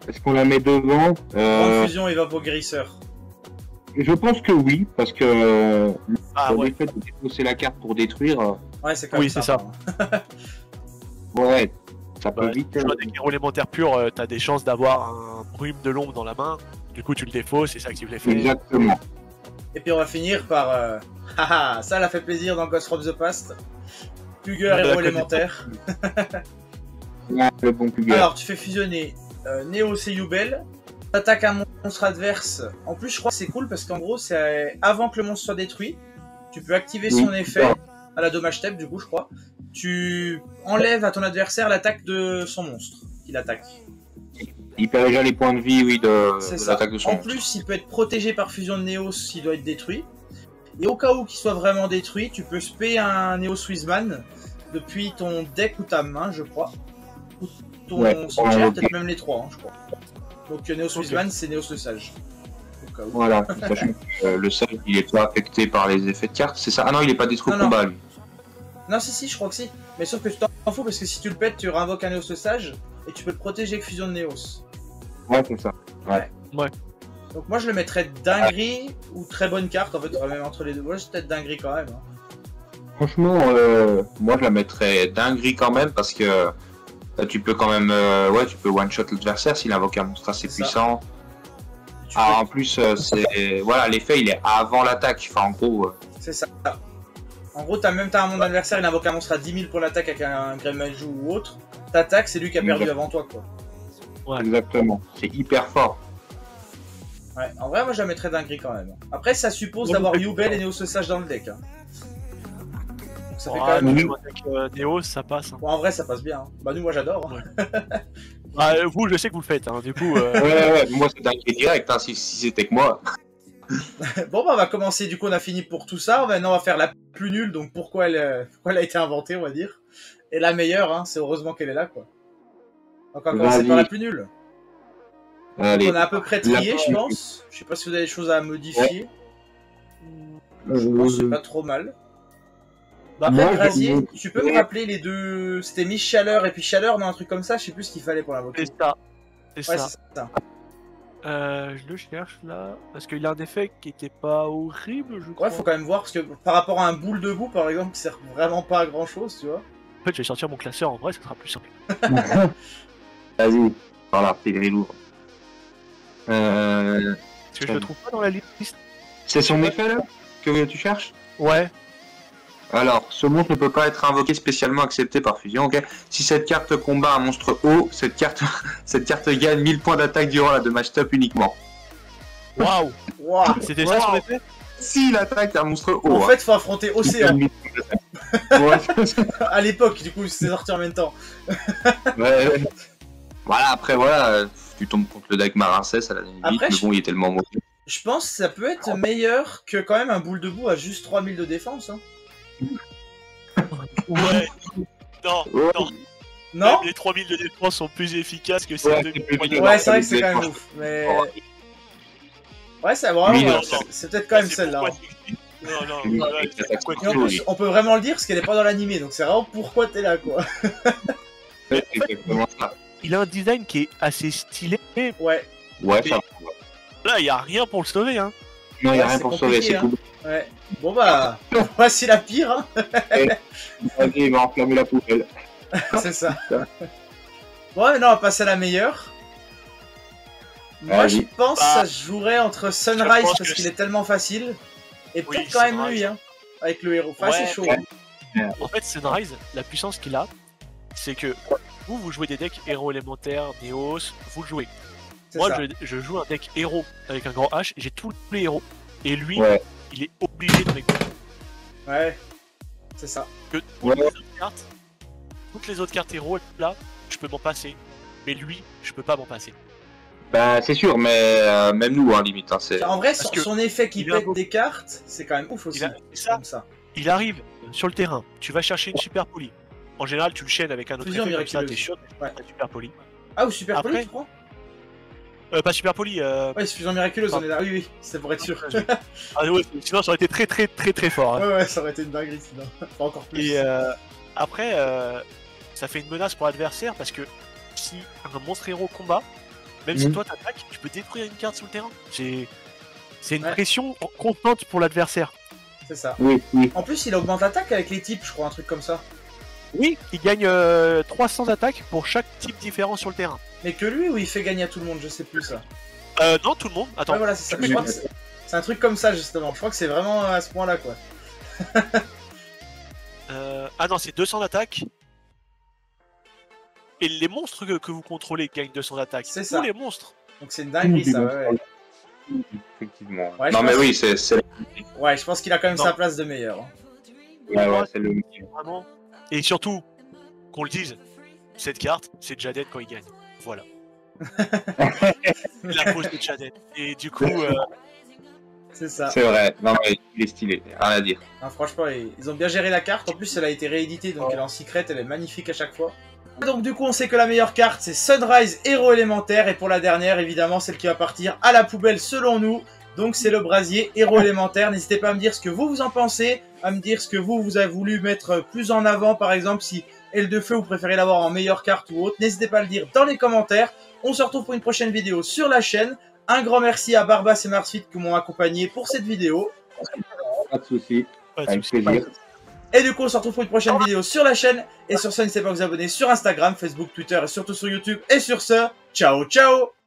Speaker 2: Est-ce qu'on la met devant euh,
Speaker 1: fusion et vapoguérisseur.
Speaker 2: Je pense que oui, parce que euh,
Speaker 3: Ah
Speaker 2: le
Speaker 3: ouais,
Speaker 2: fait de défausser la carte pour détruire, euh,
Speaker 1: Ouais, c'est quand
Speaker 3: Oui, c'est
Speaker 1: sympa, hein.
Speaker 2: ouais, ça peut
Speaker 3: Ouais,
Speaker 2: vite.
Speaker 3: sur
Speaker 2: euh,
Speaker 3: deck héros élémentaire pur, euh, t'as des chances d'avoir un brume de l'ombre dans la main. Du coup, tu le défausses et ça active l'effet.
Speaker 2: Exactement.
Speaker 1: Et puis on va finir par. Euh... [laughs] Haha, ça, elle a fait plaisir dans Ghost of the Past.
Speaker 3: On la
Speaker 1: héros élémentaire.
Speaker 2: Ouais, le bon plus
Speaker 1: Alors, tu fais fusionner euh, Neo et Yubel. T'attaques un monstre adverse. En plus, je crois que c'est cool parce qu'en gros, c'est euh, avant que le monstre soit détruit. Tu peux activer
Speaker 2: Oui,
Speaker 1: son effet à la dommage step, du coup, je crois. Tu enlèves à ton adversaire l'attaque de son monstre qu'il attaque.
Speaker 2: Il perd déjà les points de vie, oui, de, l'attaque de son
Speaker 1: En
Speaker 2: monstre.
Speaker 1: plus, il peut être protégé par fusion de Néos s'il doit être détruit. Et au cas où qu'il soit vraiment détruit, tu peux spé un Néo Swissman depuis ton deck ou ta main, je crois. Ou ton
Speaker 2: Ouais,
Speaker 1: cimetière,
Speaker 2: ouais,
Speaker 1: peut-être même les trois, hein, je crois. Donc euh, Néo Swissman, c'est Néos le Sage.
Speaker 2: Voilà, [laughs] sachant que euh, le sage, il est pas affecté par les effets de carte, c'est ça? Ah non, il est pas détruit au
Speaker 1: non.
Speaker 2: combat, lui.
Speaker 1: Non, si, si, je crois que si. Mais sauf que tu t'en fous parce que si tu le pètes, tu réinvoques un Néos le Sage et tu peux le protéger avec fusion de Néos.
Speaker 2: Ouais, c'est ça.
Speaker 1: Donc moi je le mettrais dinguerie ou très bonne carte en fait, même entre les deux. Moi c'est peut-être dinguerie quand même. hein.
Speaker 2: Franchement, euh, moi je la mettrais dinguerie quand même parce que euh, tu peux quand même, euh, ouais, tu peux one shot l'adversaire s'il invoque un monstre assez puissant. Ah, en plus, euh, c'est, [laughs] voilà, l'effet il est avant l'attaque. Enfin, en gros, euh,
Speaker 1: C'est ça. En gros, t'as même t'as un monde adversaire, il invoque un monstre à 10 000 pour l'attaque avec un Greymaju ou autre. T'attaques, c'est lui qui a perdu avant toi, quoi.
Speaker 2: exactement. C'est hyper fort.
Speaker 1: Ouais, en vrai, moi je la mettrais dinguerie quand même. Après, ça suppose
Speaker 3: Ouais,
Speaker 1: d'avoir Yubel et Neo Sage dans le deck. hein. Ça fait
Speaker 3: Ah,
Speaker 1: quand même.
Speaker 3: avec euh, ça passe. hein.
Speaker 1: Bon, en vrai, ça passe bien. hein. Bah, nous, moi j'adore. hein. [laughs]
Speaker 3: Ah, euh, vous, je sais que vous le faites. Hein. Du coup, euh,
Speaker 2: Ouais, ouais, ouais, moi c'est dinguerie direct. Hein, si, si c'était que moi. [laughs]
Speaker 1: bon, bah, on va commencer. Du coup, on a fini pour tout ça. Maintenant, on va faire la plus nulle. Donc, pourquoi elle, euh, pourquoi elle a été inventée, on va dire. Et la meilleure, hein, c'est heureusement qu'elle est là, quoi. Donc, on va commencer par la plus nulle.
Speaker 2: Allez.
Speaker 1: On a à peu près trié, je pense. Je sais pas si vous avez des choses à modifier. Je pense que c'est pas trop mal.
Speaker 3: Bah,
Speaker 1: Après,
Speaker 2: moi,
Speaker 1: brasier,
Speaker 2: je-
Speaker 1: tu peux me rappeler les deux. C'était Miss Chaleur et puis Chaleur, non, un truc comme ça, je sais plus ce qu'il fallait pour l'invoquer.
Speaker 3: C'est ça. C'est
Speaker 1: Ouais,
Speaker 3: ça.
Speaker 1: c'est ça.
Speaker 3: Euh, je le cherche là. Parce qu'il a un effet qui était pas horrible, je crois.
Speaker 1: Ouais, faut quand même voir parce que par rapport à un boule debout par exemple qui sert vraiment pas à grand chose, tu vois.
Speaker 3: En fait, je vais sortir mon classeur en vrai, ça sera plus simple. [laughs]
Speaker 2: Vas-y, voilà, c'est lourd. Euh,
Speaker 3: Parce que je le trouve pas dans la liste.
Speaker 2: c'est son effet là que tu cherches?
Speaker 3: Ouais.
Speaker 2: Alors, ce monstre ne peut pas être invoqué spécialement accepté par fusion, ok? Si cette carte combat un monstre haut, cette carte, [laughs] cette carte gagne 1000 points d'attaque durant la damage top uniquement.
Speaker 3: Waouh
Speaker 1: Waouh
Speaker 3: C'était ça son
Speaker 2: Wow.
Speaker 3: effet
Speaker 2: S'il attaque un monstre haut,
Speaker 1: En
Speaker 2: hein.
Speaker 1: fait, faut affronter Océan.
Speaker 2: Ouais, [laughs] [laughs]
Speaker 1: à l'époque, du coup, c'est sorti en même temps.
Speaker 2: ouais, ouais. Voilà, après, voilà, tu tombes contre le deck Marincès à la limite,
Speaker 1: Après,
Speaker 2: mais
Speaker 1: je-
Speaker 2: bon, il est tellement mauvais.
Speaker 1: Je pense que ça peut être meilleur que quand même un boule debout à juste 3000 de défense. Hein.
Speaker 3: Ouais. Non,
Speaker 2: Ouais.
Speaker 3: non.
Speaker 1: Non
Speaker 3: Même les 3000 de défense sont plus efficaces que
Speaker 2: Ouais,
Speaker 3: de
Speaker 2: plus efficace.
Speaker 1: Ouais,
Speaker 2: non,
Speaker 1: c'est vrai que
Speaker 2: ça
Speaker 1: c'est quand même ouf. Mais.
Speaker 2: Ouais.
Speaker 1: Ouais, c'est vraiment. Ouais,
Speaker 2: non,
Speaker 1: c'est-
Speaker 3: non.
Speaker 1: peut-être quand même celle-là. hein.
Speaker 3: Non, non,
Speaker 1: Et en plus, on peut vraiment le dire parce qu'elle est pas dans l'animé, donc c'est vraiment pourquoi t'es là, quoi.
Speaker 2: Ouais, c'est exactement ça.
Speaker 3: Il a un design qui est assez stylé.
Speaker 1: Ouais,
Speaker 2: Ouais, ça
Speaker 3: Là, il y a rien pour le sauver, hein.
Speaker 2: Non, il n'y a
Speaker 1: Ouais,
Speaker 2: rien pour sauver,
Speaker 1: compliqué,
Speaker 2: c'est
Speaker 1: hein.
Speaker 2: tout.
Speaker 1: Ouais. Bon bah, [laughs] voici la pire, hein.
Speaker 2: Vas-y, il va enflammer la poubelle. [laughs]
Speaker 1: c'est ça. Bon, maintenant on va passer à la meilleure. Moi, je pense que
Speaker 3: Bah,
Speaker 1: ça se jouerait entre Sunrise parce qu'il est tellement facile et
Speaker 3: Oui,
Speaker 1: peut-être quand même lui, hein, avec le héros. Enfin,
Speaker 3: Ouais,
Speaker 1: c'est chaud.
Speaker 2: ouais.
Speaker 3: En fait, Sunrise, la puissance qu'il a, c'est que vous, vous jouez des decks héros élémentaires, Néos, vous le jouez. Moi, je, je joue un deck héros avec un grand H, j'ai tous les héros. Et lui,
Speaker 2: Ouais.
Speaker 3: Il est obligé de m'écouter.
Speaker 1: Ouais, c'est ça.
Speaker 3: Que toutes
Speaker 2: Ouais.
Speaker 3: les autres cartes, toutes les autres cartes héros, là, je peux m'en passer. Mais lui, je peux pas m'en passer.
Speaker 2: Bah, c'est sûr, mais euh, même nous, hein, limite. Hein, c'est...
Speaker 1: En vrai,
Speaker 3: Parce
Speaker 1: son, effet qui
Speaker 3: a
Speaker 1: pète des cartes, c'est quand même ouf aussi.
Speaker 3: Il a- ça,
Speaker 1: Comme ça.
Speaker 3: il arrive sur le terrain, tu vas chercher une super poli. En général, tu le chaînes avec un autre
Speaker 1: Fusion
Speaker 3: effet comme ça, t'es sûr,
Speaker 1: Ouais.
Speaker 3: super poli.
Speaker 1: Ah, ou super poli,
Speaker 3: Après-
Speaker 1: tu crois?
Speaker 3: Euh, pas super poli, euh...
Speaker 1: Ouais, suffisant miraculeuse, on est là. Oui, oui, c'est pour être sûr. [laughs]
Speaker 3: ah ouais, sinon ça aurait été très très très très fort. hein.
Speaker 1: Ouais, ouais, ça aurait été une dinguerie sinon. [laughs] Pas encore plus.
Speaker 3: Et euh, après, euh, ça fait une menace pour l'adversaire parce que si un monstre héros combat, même si
Speaker 2: Mhm.
Speaker 3: toi t'attaques, tu peux détruire une carte sur le terrain. C'est c'est une
Speaker 1: Ouais.
Speaker 3: pression constante pour l'adversaire.
Speaker 1: C'est ça.
Speaker 2: Oui, oui.
Speaker 1: En plus, il augmente l'attaque avec les types, je crois, un truc comme ça.
Speaker 3: Oui, il gagne euh, 300 attaques pour chaque type différent sur le terrain.
Speaker 1: Mais que lui, ou il fait gagner à tout le monde, je sais plus ça.
Speaker 3: Euh, non, tout le monde. Attends.
Speaker 1: Ouais, voilà, c'est ça.
Speaker 3: Oui,
Speaker 1: Je crois
Speaker 2: oui.
Speaker 1: que c'est c'est un truc comme ça, justement. Je crois que c'est vraiment à ce point-là, quoi. [laughs]
Speaker 3: Euh, ah non, c'est 200 d'attaque. Et les monstres que, que vous contrôlez gagnent 200 d'attaque.
Speaker 1: C'est
Speaker 3: Tous
Speaker 1: ça.
Speaker 3: les monstres.
Speaker 1: Donc c'est une dinguerie, ça, ouais. ouais.
Speaker 2: Effectivement.
Speaker 1: Ouais, je
Speaker 2: non, mais
Speaker 1: pense-
Speaker 2: oui, c'est, c'est...
Speaker 1: Ouais, je pense qu'il a quand même
Speaker 3: Non.
Speaker 1: sa place de meilleur. hein.
Speaker 2: Ouais, ouais, c'est le...
Speaker 3: Vraiment. Et surtout, qu'on le dise, cette carte, c'est Jaden quand il gagne. Voilà. [laughs] La pose de Jaden. Et du coup, euh,
Speaker 1: C'est ça.
Speaker 2: C'est vrai. Non, mais il est stylé. Rien à dire.
Speaker 1: Non, franchement, ils ils ont bien géré la carte. En plus, elle a été rééditée, donc elle est en secret, elle est magnifique à chaque fois. Donc du coup, on sait que la meilleure carte, c'est Sunrise Héros élémentaire. Et pour la dernière, évidemment, celle qui va partir à la poubelle selon nous. Donc c'est le brasier Héros élémentaire. N'hésitez pas à me dire ce que vous vous en pensez, à me dire ce que vous, vous avez voulu mettre plus en avant, par exemple, si Aile de Feu, vous préférez l'avoir en meilleure carte ou autre. N'hésitez pas à le dire dans les commentaires. On se retrouve pour une prochaine vidéo sur la chaîne. Un grand merci à Barbas et Marsfit qui m'ont accompagné pour cette vidéo.
Speaker 2: Pas de soucis.
Speaker 3: pas de
Speaker 2: Avec
Speaker 3: soucis.
Speaker 2: plaisir.
Speaker 1: Et du coup, on se retrouve pour une prochaine vidéo sur la chaîne. Et sur ce, n'hésitez pas à vous abonner sur Instagram, Facebook, Twitter et surtout sur YouTube. Et sur ce, ciao ciao